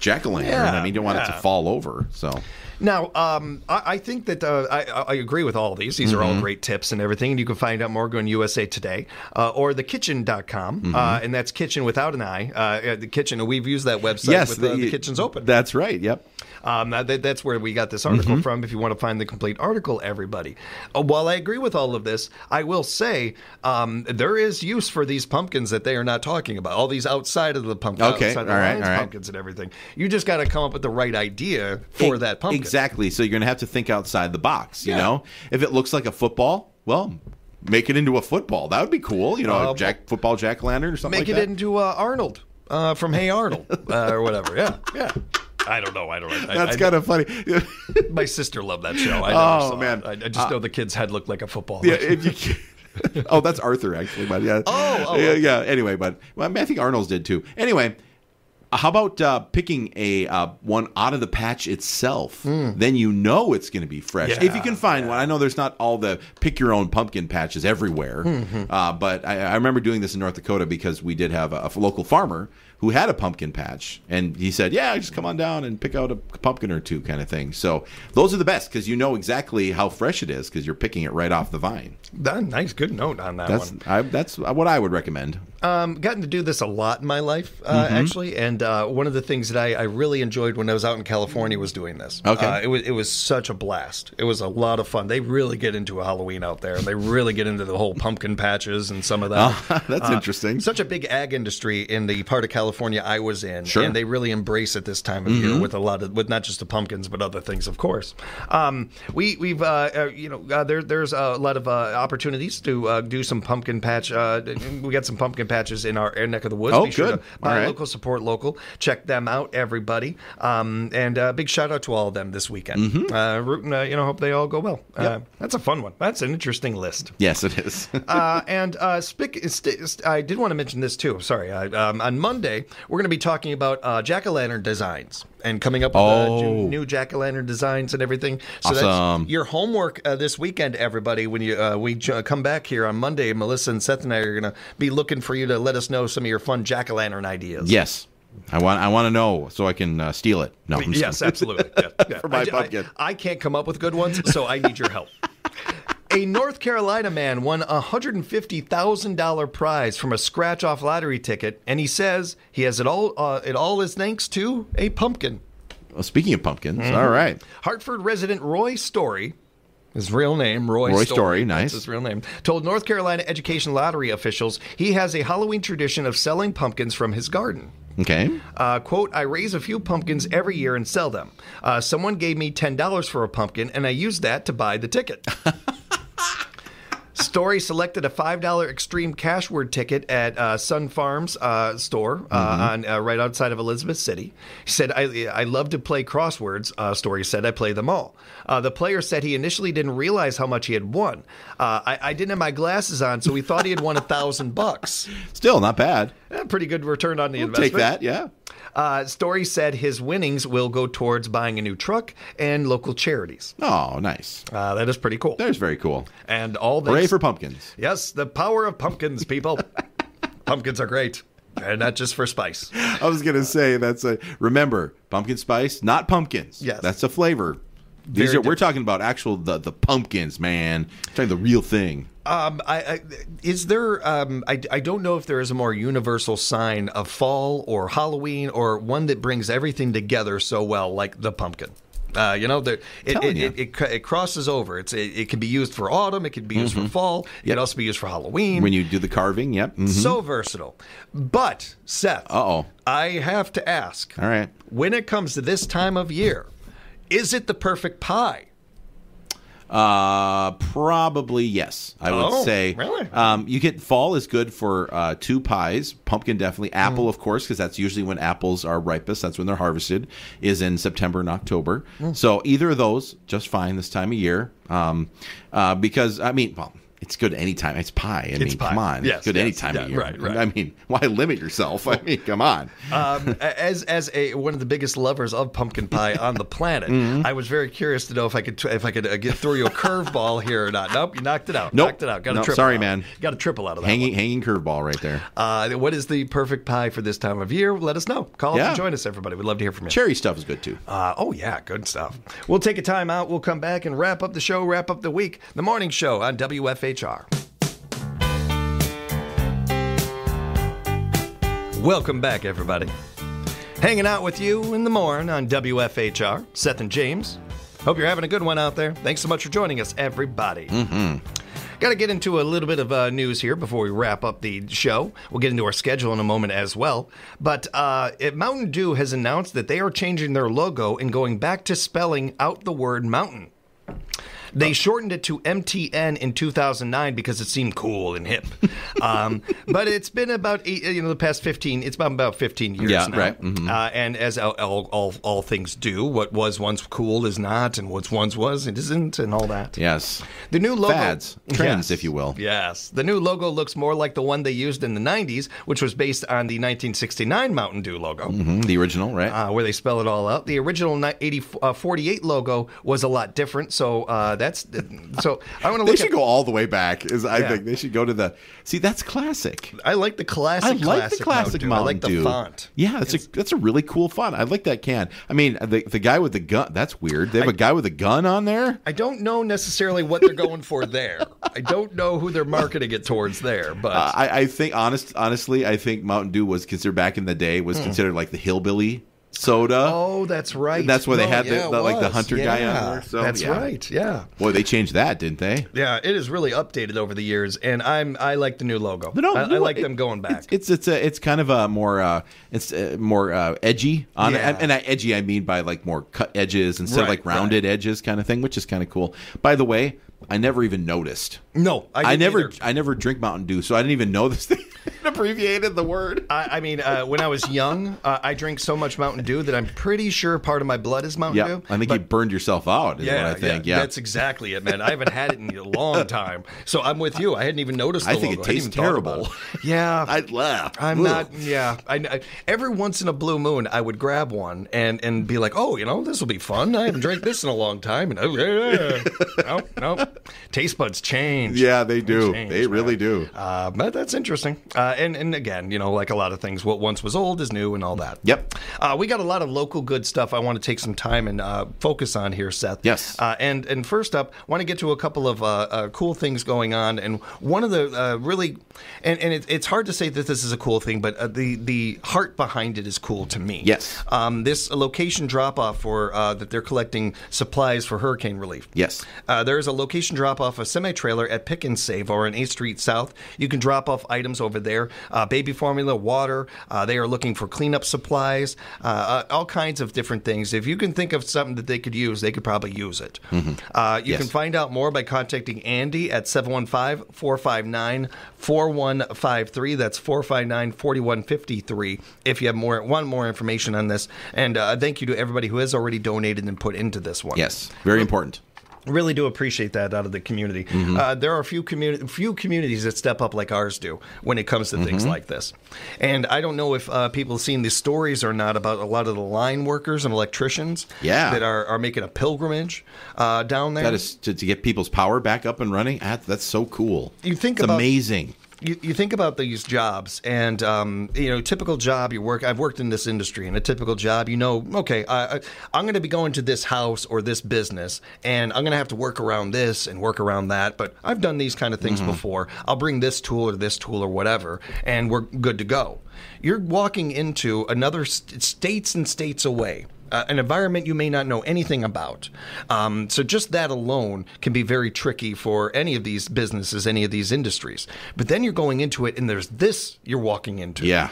S2: jack o' lantern.
S1: Yeah,
S2: I mean, you don't want it to fall over. So
S1: Now, um, I, I think that uh, I, I agree with all of these. These are
S2: Mm-hmm.
S1: all great tips and everything. And you can find out more going USA Today uh, or thekitchen.com.
S2: Mm-hmm.
S1: Uh, and that's kitchen without an I. Uh, the kitchen, and we've used that website
S2: yes,
S1: with uh, the kitchen's open.
S2: That's right. Yep.
S1: Um, that, that's where we got this article
S2: Mm-hmm.
S1: from. If you want to find the complete article, everybody. Uh, while I agree with all of this, I will say um, there is use for these pumpkins that they are not talking about. All these outside of the pumpkin,
S2: Okay,
S1: outside the
S2: all right, all right.
S1: pumpkins and everything. You just got to come up with the right idea for
S2: E-
S1: that pumpkin.
S2: Exactly. So you're going to have to think outside the box. You
S1: Yeah.
S2: know, if it looks like a football, well, make it into a football. That would be cool. You know,
S1: Uh,
S2: jack football jack lantern or something
S1: Make
S2: like
S1: it
S2: that.
S1: into uh, Arnold uh, from Hey Arnold uh, or whatever. Yeah, yeah. I don't know. I don't know.
S2: That's
S1: I-
S2: kind of funny.
S1: My sister loved that show. I never
S2: Oh,
S1: saw
S2: man.
S1: it. I, I just know the kid's head looked like a football.
S2: yeah, if you. oh, that's Arthur actually, but yeah.
S1: Oh, oh,
S2: yeah,
S1: okay.
S2: yeah. Anyway, but well, I think Arnold's did too. Anyway, how about uh, picking a uh, one out of the patch itself? Then you know it's going to be fresh. if you. Can find one, I know there's not all the pick your own pumpkin patches everywhere,
S1: Mm-hmm.
S2: uh, but I, I remember doing this in North Dakota because we did have a, a local farmer who had a pumpkin patch, and he said, "Yeah, just come on down and pick out a pumpkin or two, kind of thing." So those are the best because you know exactly how fresh it is because you're picking it right off the vine.
S1: That- nice, good note on that
S2: That's
S1: one.
S2: I, that's what I would recommend.
S1: Um, gotten to do this a lot in my life, uh,
S2: Mm-hmm.
S1: actually, and uh, one of the things that I, I really enjoyed when I was out in California was doing this.
S2: Okay.
S1: uh, it was it was such a blast. It was a lot of fun. They really get into a Halloween out there, and they really get into the whole pumpkin patches and some of that.
S2: That's interesting.
S1: Such a big ag industry in the part of California I was in,
S2: Sure.
S1: and they really embrace it this time of year with a lot of with not just the pumpkins but other things, of course. Um, we we've uh, uh, you know uh, there there's a lot of uh, opportunities to uh, do some pumpkin patch. Uh, we got some pumpkin patches in our, our neck of the woods.
S2: Oh,
S1: Be sure
S2: good.
S1: to buy
S2: right.
S1: local, support local. Check them out, everybody. Um, and uh, big shout out to all of them this weekend.
S2: Mm-hmm.
S1: Uh, rooting, uh, you know, hope they all go well. Uh, that's a fun one. That's an interesting list
S2: Yes, it is.
S1: uh, and uh, spic- st- st- I did want to mention this too. Sorry. Um, on Monday, we're going to be talking about uh, jack o' lantern designs and coming up with uh,
S2: Oh.
S1: new jack o' lantern designs and everything. So
S2: Awesome.
S1: that's your homework uh, this weekend, everybody. When you uh, we j- come back here on Monday, Melissa and Seth and I are going to be looking for you to let us know some of your fun jack o' lantern ideas.
S2: yes, I want. I want to know so I can uh, steal it. No, I'm
S1: Yes,
S2: kidding.
S1: absolutely. Yeah, yeah.
S2: For my
S1: I. I, I can't come up with good ones, so I need your help. A North Carolina man won a $150,000 prize from a scratch off lottery ticket, and he says he has it all, uh, it all is thanks to a pumpkin.
S2: Well, speaking of pumpkins,
S1: Mm-hmm.
S2: all right.
S1: Hertford resident Roy Story, his real name, Roy,
S2: Roy Story, nice.
S1: That's his real name, told North Carolina Education Lottery officials he has a Halloween tradition of selling pumpkins from his garden.
S2: Okay.
S1: Uh, quote, I raise a few pumpkins every year and sell them. Uh, someone gave me $10 for a pumpkin, and I used that to buy the ticket. Story selected a $5 extreme cash word ticket at uh, Sun Farms uh, store uh, on uh, right outside of Elizabeth City. He said, I, I love to play crosswords. Uh, Story said, I play them all. Uh, the player said he initially didn't realize how much he had won. Uh, I, I didn't have my glasses on, so he thought he had won a thousand bucks.
S2: Still not bad.
S1: Eh, Pretty good return on the
S2: We'll
S1: investment.
S2: take that. Yeah.
S1: Uh, Story said his winnings will go towards buying a new truck and local charities.
S2: Oh, nice.
S1: Uh, that is pretty cool.
S2: That is very cool.
S1: And all this.
S2: Hooray for pumpkins.
S1: yes, the power of pumpkins, people. pumpkins are great. And not just for spice.
S2: I was gonna say that's a remember pumpkin spice, not pumpkins.
S1: Yes.
S2: that's a flavor. These
S1: Very
S2: are we're talking about actual the the pumpkins, man. We're talking the real thing.
S1: Um, I, I is there? Um, I, I don't know if there is a more universal sign of fall or Halloween or one that brings everything together so well, like the pumpkin. Uh, you know, there, it, it,
S2: ya.
S1: it, it, crosses over. It's it, it can be used for autumn. It can be used for fall. It can also be used for Halloween.
S2: When you do the carving, yep. mhm.
S1: so versatile. But Seth,
S2: Uh-oh.
S1: I have to ask.
S2: All right.
S1: When it comes to this time of year, is it the perfect pie?
S2: Uh, probably yes. I would
S1: Oh,
S2: say.
S1: really?
S2: Um, you get fall is good for uh, two pies. Pumpkin definitely.
S1: Mm.
S2: Apple, of course, because that's usually when apples are ripest. That's when they're harvested. Is in September and October.
S1: Mm.
S2: So either of those just fine this time of year. Um, uh, because I mean, well. It's good anytime. It's pie. I mean,
S1: pie.
S2: come on.
S1: Yes,
S2: it's good
S1: yes.
S2: any time of year.
S1: right, right.
S2: I mean, why limit yourself? I mean, come on.
S1: um, as as a one of the biggest lovers of pumpkin pie on the planet,
S2: Mm-hmm.
S1: I was very curious to know if I could if I could uh, get throw you a curveball here or not. Nope, you knocked it out.
S2: Nope.
S1: Knocked it out. Got a
S2: Nope,
S1: triple.
S2: sorry,
S1: out.
S2: man.
S1: Got a triple out of that.
S2: hanging
S1: one.
S2: hanging curveball right there.
S1: Uh, what is the perfect pie for this time of year? Let us know. Call
S2: Yeah.
S1: and join us, everybody. We'd love to hear from you.
S2: Cherry stuff is good too.
S1: Uh, oh yeah, good stuff. We'll take a time out. We'll come back and wrap up the show, wrap up the week. The morning show on WFHR. Welcome back, everybody. Hanging out with you in the morning on WFHR. Seth and James. Hope you're having a good one out there. Thanks so much for joining us, everybody. Mm-hmm. Got to get into a little bit of uh, news here before we wrap up the show. We'll get into our schedule in a moment as well. But uh, it, Mountain Dew has announced that they are changing their logo and going back to spelling out the word mountain. They shortened it to MTN in 2009 because it seemed cool and hip. Um, but it's been about eight, you know the past 15. It's been about 15 years
S2: Yeah,
S1: now.
S2: right. Mhm.
S1: Uh, and as all, all, all, all things do, what was once cool is not, and what once was it isn't, and all that.
S2: Yes.
S1: The new logo
S2: Fads, trends, if you will.
S1: Yes, the new logo looks more like the one they used in the '90s, which was based on the 1969 Mountain Dew logo.
S2: hmm The original, right?
S1: Uh, where they spell it all out. The original ni- 80, uh, 48 logo was a lot different, so uh, that's so. I want to
S2: they should
S1: at.
S2: go all the way back. Is I
S1: Yeah.
S2: think they should go to the. See, that's classic.
S1: I like the classic.
S2: I like
S1: classic
S2: the classic
S1: Mountain Dew.
S2: Mountain
S1: I like the font.
S2: Yeah, that's a that's a really cool font. I like that can. I mean, the the guy with the gun. That's weird. They have a guy with a gun on there.
S1: I don't know necessarily what they're going for there. I don't know who they're marketing it towards there, but
S2: Uh, I, I think honest honestly, I think Mountain Dew was considered back in the day was considered like the hillbilly soda.
S1: Oh, that's right.
S2: That's where they had the-
S1: yeah, it
S2: the- like the hunter guy on there, so,
S1: that's
S2: yeah.
S1: right. Yeah.
S2: Boy, they changed that, didn't they?
S1: Yeah, it is really updated over the years, and I'm I like the new logo.
S2: No,
S1: I, I like
S2: it-
S1: them going back.
S2: It's it's it's a, it's kind of a more uh, it's uh, more uh, edgy on
S1: Yeah.
S2: it, and I, edgy I mean by like more cut edges instead of like rounded edges kind of thing, which is kind of cool. By the way, I never even noticed.
S1: No, I,
S2: I, never
S1: either.
S2: I never drink Mountain Dew, so I didn't even know this thing abbreviated the word.
S1: I, I mean, uh, when I was young, uh, I drank so much Mountain Dew that I'm pretty sure part of my blood is Mountain
S2: Yeah,
S1: Dew.
S2: I think you burned yourself out. Is
S1: yeah,
S2: what I think. Yeah,
S1: that's exactly it, man. I haven't had it in a long time, so I'm with you. I hadn't even noticed.
S2: I think it
S1: logo. hadn't
S2: tastes
S1: even thought about
S2: terrible.
S1: it. Yeah,
S2: I'd laugh.
S1: I'm not. Yeah, I, I- every once in a blue moon, I would grab one and and be like, oh, you know, this will be fun. I haven't drank this in a long time, and oh, yeah, yeah. no, no, taste buds change.
S2: Yeah, they do.
S1: change,
S2: they really do.
S1: Uh, but that's interesting. Uh, and and again, you know, like a lot of things, what once was old is new, and all that.
S2: Yep.
S1: Uh, we got a lot of local good stuff. I want to take some time and uh, focus on here, Seth.
S2: Yes.
S1: Uh, and and first up, want to get to a couple of uh, cool things going on. And one of the uh, really, and, and it, it's hard to say that this is a cool thing, but uh, the the heart behind it is cool to me.
S2: Yes.
S1: Um, this location drop off for uh, that they're collecting supplies for hurricane relief.
S2: Yes.
S1: Uh, there is a location drop off a semi trailer at Pick and Save or on 8th Street South. You can drop off items over there uh, baby formula, water. Uh, they are looking for cleanup supplies, uh, uh, all kinds of different things. If you can think of something that they could use, they could probably use it. Uh, you
S2: Mm-hmm. Yes.
S1: can find out more by contacting Andy at 715 459 4153. That's 459 4153 if you have more want more information on this. And uh, thank you to everybody who has already donated and put into this one.
S2: Yes, very important.
S1: Really do appreciate that out of the community.
S2: Mm-hmm.
S1: Uh, there are a few community, few communities that step up like ours do when it comes to
S2: Mm-hmm.
S1: things like this. And I don't know if uh, people have seen the stories or not about a lot of the line workers and electricians,
S2: Yeah.
S1: that are, are making a pilgrimage uh, down there.
S2: That is to, to get people's power back up and running. That's so cool.
S1: You think
S2: it's
S1: about-
S2: amazing.
S1: You, you think about these jobs and um, you know typical job you work i've worked in this industry and a typical job you know okay I, I, i'm going to be going to this house or this business and i'm going to have to work around this and work around that but i've done these kind of things before. I'll bring this tool or this tool or whatever and we're good to go. You're walking into another st- states and states away uh, an environment you may not know anything about. Um, so just that alone can be very tricky for any of these businesses, any of these industries. But then you're going into it, and there's this you're walking into.
S2: Yeah.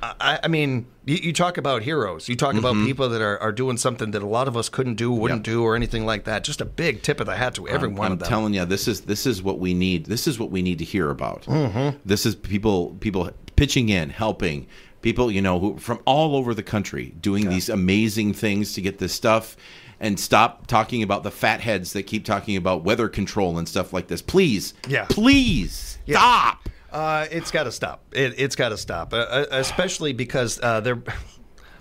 S1: I, I mean, you, you talk about heroes. You talk about
S2: Mm-hmm.
S1: people that are, are doing something that a lot of us couldn't do, wouldn't
S2: Yep.
S1: do, or anything like that. Just a big tip of the hat to every one
S2: I'm
S1: of them.
S2: telling you, this is this is what we need. This is what we need to hear about. Mm-hmm. This is people people pitching in, helping people, you know, who from all over the country doing these amazing things to get this stuff. and stop talking about the fatheads that keep talking about weather control and stuff like this. Please,
S1: Yeah.
S2: please
S1: Yeah.
S2: stop.
S1: Uh, it's got to stop. It, it's got to stop, uh, uh, especially because uh, they're.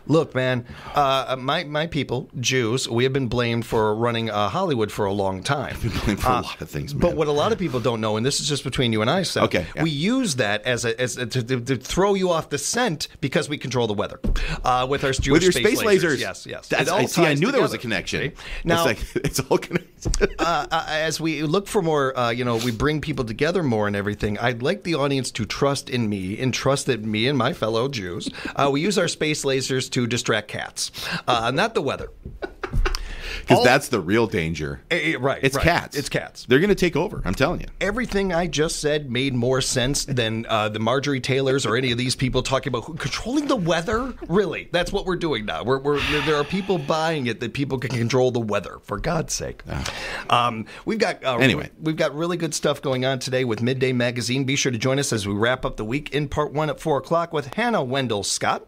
S1: Look, man, uh, my my people, Jews, we have been blamed for running uh, Hollywood for a long time.
S2: Been blamed for a
S1: Uh,
S2: lot of things,
S1: But what a lot of people don't know, and this is just between you and I, Seth,
S2: Okay, yeah.
S1: we use that as a, as a, to, to, throw you off the scent because we control the weather uh, with our Jewish
S2: With your space, lasers,
S1: Yes, yes.
S2: That's, I see. I knew there was a connection.
S1: Now,
S2: it's like it's all connected.
S1: uh, uh, as we look for more, uh, you know, we bring people together more and everything. I'd like the audience to trust in me and trust that me and my fellow Jews, uh, we use our space lasers to distract cats, uh, not the weather.
S2: Because that's the real danger.
S1: Eh, eh, right,
S2: It's
S1: right.
S2: cats.
S1: It's cats.
S2: They're going to take over. I'm telling you.
S1: Everything I just said made more sense than uh, the Marjorie Taylors or any of these people talking about controlling the weather. Really, that's what we're doing now. We're, we're there are people buying it that people can control the weather. For God's sake, um, we've got uh,
S2: Anyway.
S1: we've got really good stuff going on today with Midday Magazine. Be sure to join us as we wrap up the week in part one at four o'clock with Hannah Wendell Scott.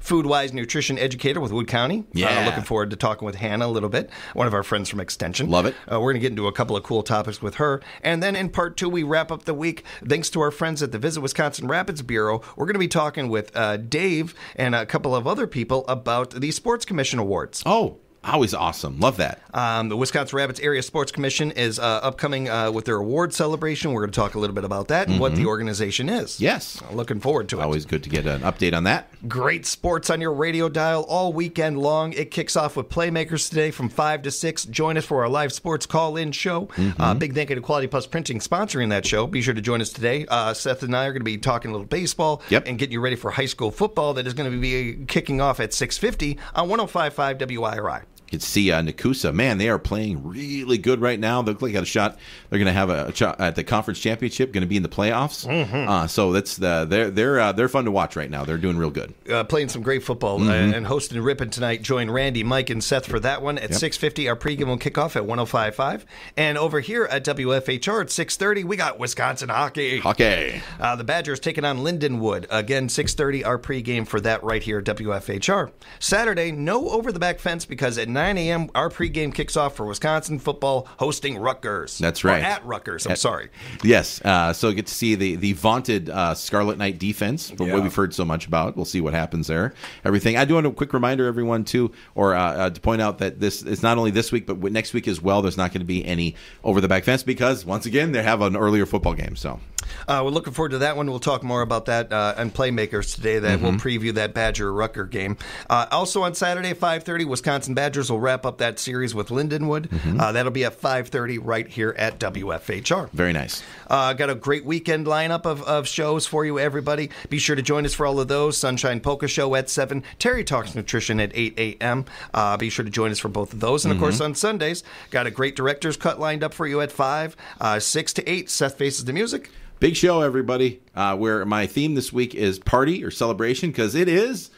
S1: Food wise nutrition educator with Wood County.
S2: Yeah.
S1: Uh, looking forward to talking with Hannah a little bit, one of our friends from Extension.
S2: Love it.
S1: Uh, we're going to get into a couple of cool topics with her. And then in part two, we wrap up the week. Thanks to our friends at the Visit Wisconsin Rapids Bureau, we're going to be talking with uh, Dave and a couple of other people about the Sports Commission Awards.
S2: Oh, always awesome. Love that.
S1: Um, the Wisconsin Rapids Area Sports Commission is uh, upcoming uh, with their award celebration. We're going to talk a little bit about that and what the organization is.
S2: Mm-hmm. Yes.
S1: Uh, Looking forward to it.
S2: Always good to get an update on that.
S1: Great sports on your radio dial all weekend long. It kicks off with Playmakers today from 5 to 6. Join us for our live sports call in show.
S2: Mm-hmm.
S1: Uh, big thank you to Quality Plus Printing sponsoring that show. Be sure to join us today. Uh, Seth and I are going to be talking a little baseball
S2: Yep.
S1: and getting you ready for high school football that is going to be kicking off at 6.50 on 105.5 WIRI.
S2: You can see uh, Nekoosa. Man, they are playing really good right now. They look like they got a shot. They're going to have a, shot at the conference championship. Going to be in the playoffs.
S1: Mm-hmm.
S2: Uh, so that's the they're they're uh, they're fun to watch right now. They're doing real good.
S1: uh, playing some great football
S2: Mm-hmm.
S1: uh, and hosting Ripon tonight. Join Randy, Mike, and Seth for that one at 6.50. Our pregame will kick off at 105.5. And over here at WFHR at 6.30, we got Wisconsin hockey.
S2: Hockey.
S1: Uh, the Badgers taking on Lindenwood. Again, 6.30, our pregame for that right here at WFHR. Saturday, no over-the-back fence because at 9 a.m., our pregame kicks off for Wisconsin football hosting Rutgers.
S2: That's
S1: Or
S2: right.
S1: at Rutgers, I'm
S2: At-
S1: sorry.
S2: Yes. Uh, so get to see the the vaunted uh, Scarlet Knight defense from
S1: Yeah.
S2: what we've heard so much about. We'll see what happens there. Everything. I do want a quick reminder, everyone, too, or uh, uh, to point out that this is not only this week, but next week as well. There's not going to be any over the back fence because once again they have an earlier football game. So
S1: Uh, we're looking forward to that one. We'll talk more about that uh, and playmakers today. That we'll
S2: Mm-hmm.
S1: preview that Badger Rutgers game. Uh, also on Saturday, five thirty, Wisconsin Badgers will wrap up that series with Lindenwood.
S2: Mm-hmm.
S1: Uh, that'll be at five thirty right here at WFHR.
S2: very nice.
S1: Uh, got a great weekend lineup of, of shows for you, everybody. Be sure to join us for all of those. Sunshine Polka Show at 7, Terry Talks Nutrition at 8 a.m. Uh, be sure to join us for both of those. And of course, on Sundays, got a great director's cut lined up for you at 5, uh, 6 to 8. Seth Faces the Music.
S2: Big show, everybody. Uh, where my theme this week is party or celebration because it is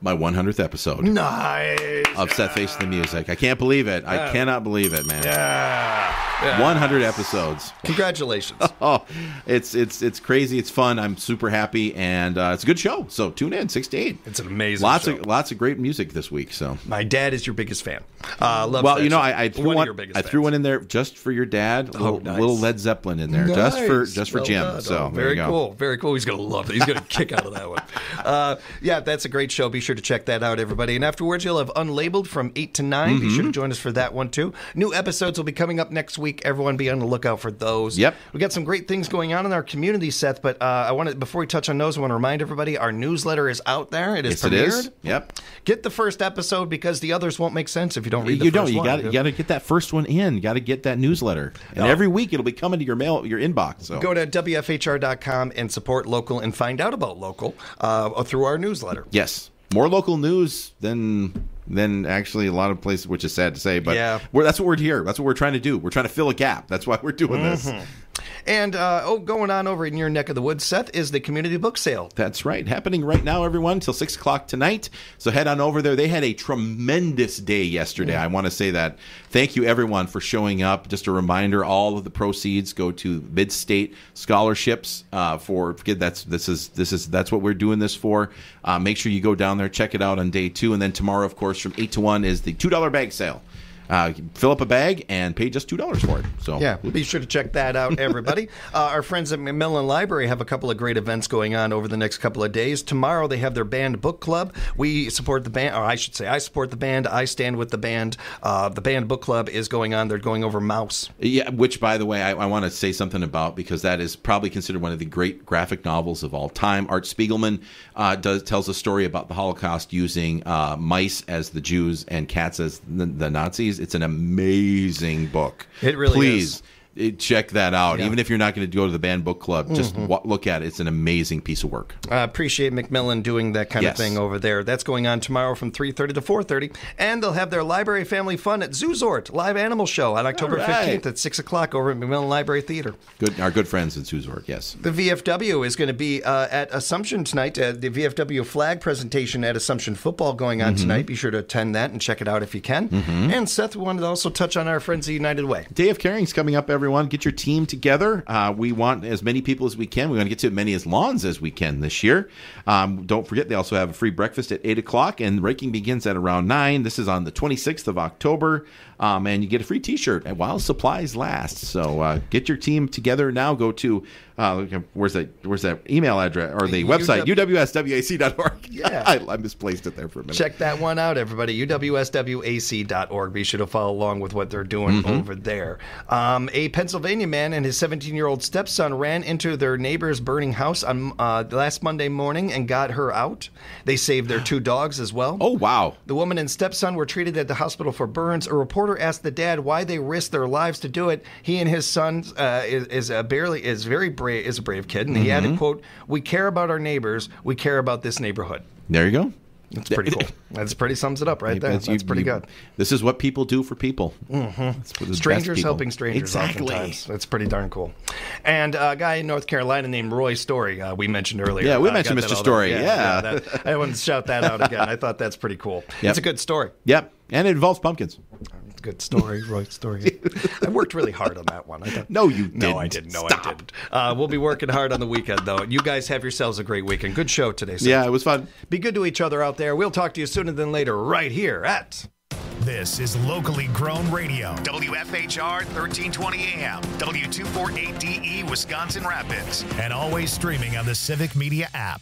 S2: my 100th episode
S1: Nice.
S2: of Seth Face the Music. I can't believe it. I cannot believe it, man.
S1: Yeah.
S2: 100 episodes.
S1: Congratulations.
S2: Oh, it's it's it's crazy. It's fun. I'm super happy, and uh, it's a good show. So tune in, six to eight.
S1: It's an amazing
S2: Lots
S1: show.
S2: of lots of great music this week. So.
S1: My dad is your biggest fan. Uh,
S2: Well, you know. I, I threw
S1: one,
S2: one.
S1: of your biggest
S2: I threw
S1: fans.
S2: one in there just for your dad. A little,
S1: nice.
S2: little Led Zeppelin in there, just for just for
S1: Well
S2: Jim.
S1: done.
S2: So
S1: Oh, very cool, very cool. He's gonna love it. He's gonna kick out of that one. Uh, yeah, that's a great show. Be sure to check that out, everybody. And afterwards, you'll have Unlabeled from eight to 9 Be sure
S2: Mm-hmm.
S1: to join us for that one too. New episodes will be coming up next week. Everyone, be on the lookout for those.
S2: Yep.
S1: we got some great things going on in our community, Seth. But uh, I want to before we touch on those, I want to remind everybody our newsletter is out there. It is
S2: Yes,
S1: premiered.
S2: is. Yep.
S1: Get the first episode because the others won't make sense if you don't read the
S2: You
S1: first
S2: don't. You got you got to get that first one in. You got to get that newsletter, and
S1: No.
S2: every week it'll be coming to your mail, your inbox. So
S1: Go to WFHR.com and support local and find out about local uh, through our newsletter.
S2: yes, more local news than than actually a lot of places, which is sad to say, but
S1: Yeah.
S2: we're, that's what we're here. That's what we're trying to do. We're trying to fill a gap. That's why we're doing this. Mm-hmm.
S1: And uh, oh, going on over in your neck of the woods, Seth, is the community book sale.
S2: That's right. Happening right now, everyone, till 6 o'clock tonight. So head on over there. They had a tremendous day yesterday. I want to say that. Thank you, everyone, for showing up. Just a reminder all of the proceeds go to mid state scholarships uh, for forget that's this is this is that's what we're doing this for uh, make sure you go down there check it out on day two and then tomorrow of course from 8 to 1 is the $2 bag sale uh, fill up a bag and pay just two dollars for it. So
S1: Yeah, be sure to check that out, everybody. uh, our friends at McMillan Library have a couple of great events going on over the next couple of days. Tomorrow they have their banned book club. We support the band, or I should say, I support the band. I stand with the band. Uh, the banned book club is going on. They're going over Maus.
S2: Yeah, which by the way, I, I want to say something about because that is probably considered one of the great graphic novels of all time. Art Spiegelman uh, does tells a story about the Holocaust using uh, mice as the Jews and cats as the, the Nazis. It's an amazing book.
S1: It really
S2: Please.
S1: is.
S2: Check that out.
S1: Yeah. Mm-hmm.
S2: Even if you're not going to go to the banned book club, just wa- look at it. It's an amazing piece of work.
S1: I appreciate McMillan doing that kind
S2: Yes.
S1: of thing over there. That's going on tomorrow from 3.30 to 4.30. And they'll have their library family fun at Zoozort, live animal show on October
S2: All right.
S1: 15th at 6 o'clock over at McMillan Library Theater.
S2: Good, our good friends in Zoozort. Yes.
S1: The VFW is going to be uh, at Assumption tonight. Uh, the VFW flag presentation at Assumption Football going on tonight. Be sure to attend that and check it out if you can. And Seth, we wanted to also touch on our friends at United Way.
S2: Day of Caring's coming up, everyone. Get your team together. Uh, we want as many people as we can. We want to get to as many as lawns as we can this year. Um, don't forget, they also have a free breakfast at 8 o'clock, and raking begins at around 9. This is on the 26th of October, um, and you get a free t shirt while supplies last. So uh, get your team together now. Go to, uh, where's that Where's that email address or the website? uwswac.org.
S1: Yeah.
S2: I, I misplaced it there for a minute.
S1: Check that one out, everybody. UWSWAC.org. Be sure to follow along with what they're doing over there. Um, a Pennsylvania man and his 17 year old stepson ran into their neighbor's burning house on uh, last Monday morning and got her out. They saved their two dogs as well.
S2: Oh, wow.
S1: The woman and stepson were treated at the hospital for burns. A reporter asked the dad why they risked their lives to do it. He and his son uh, is, is a barely is very brave is a brave kid, and he added, "quote We care about our neighbors. We care about this neighborhood."
S2: There you go.
S1: That's pretty cool. That's pretty sums it up right there. That's,
S2: you-
S1: pretty
S2: you-
S1: good.
S2: This is what people do for people. Mm-hmm.
S1: Strangers helping strangers.
S2: Exactly.
S1: Oftentimes. That's pretty darn cool. And a guy in North Carolina named Roy Story, uh, we mentioned earlier.
S2: Yeah, we
S1: uh,
S2: mentioned Mr. Story,
S1: there.
S2: yeah.
S1: that- I wanted to shout that out again. I thought that's pretty cool.
S2: Yep.
S1: It's a good story.
S2: Yep, and it involves pumpkins.
S1: It's a good story, Roy Story. I worked really hard on that one. I thought,
S2: No, you
S1: No, I
S2: didn't.
S1: didn't. No, I
S2: Stop.
S1: didn't. Uh, we'll be working hard on the weekend, though. You guys have yourselves a great weekend. Good show today. Seth.
S2: Yeah, it was fun.
S1: Be good to each other out there. We'll talk to you sooner than later, right here at.
S6: This is locally grown radio. WFHR 1320 AM, W248DE, E, Wisconsin Rapids. And always streaming on the Civic Media app.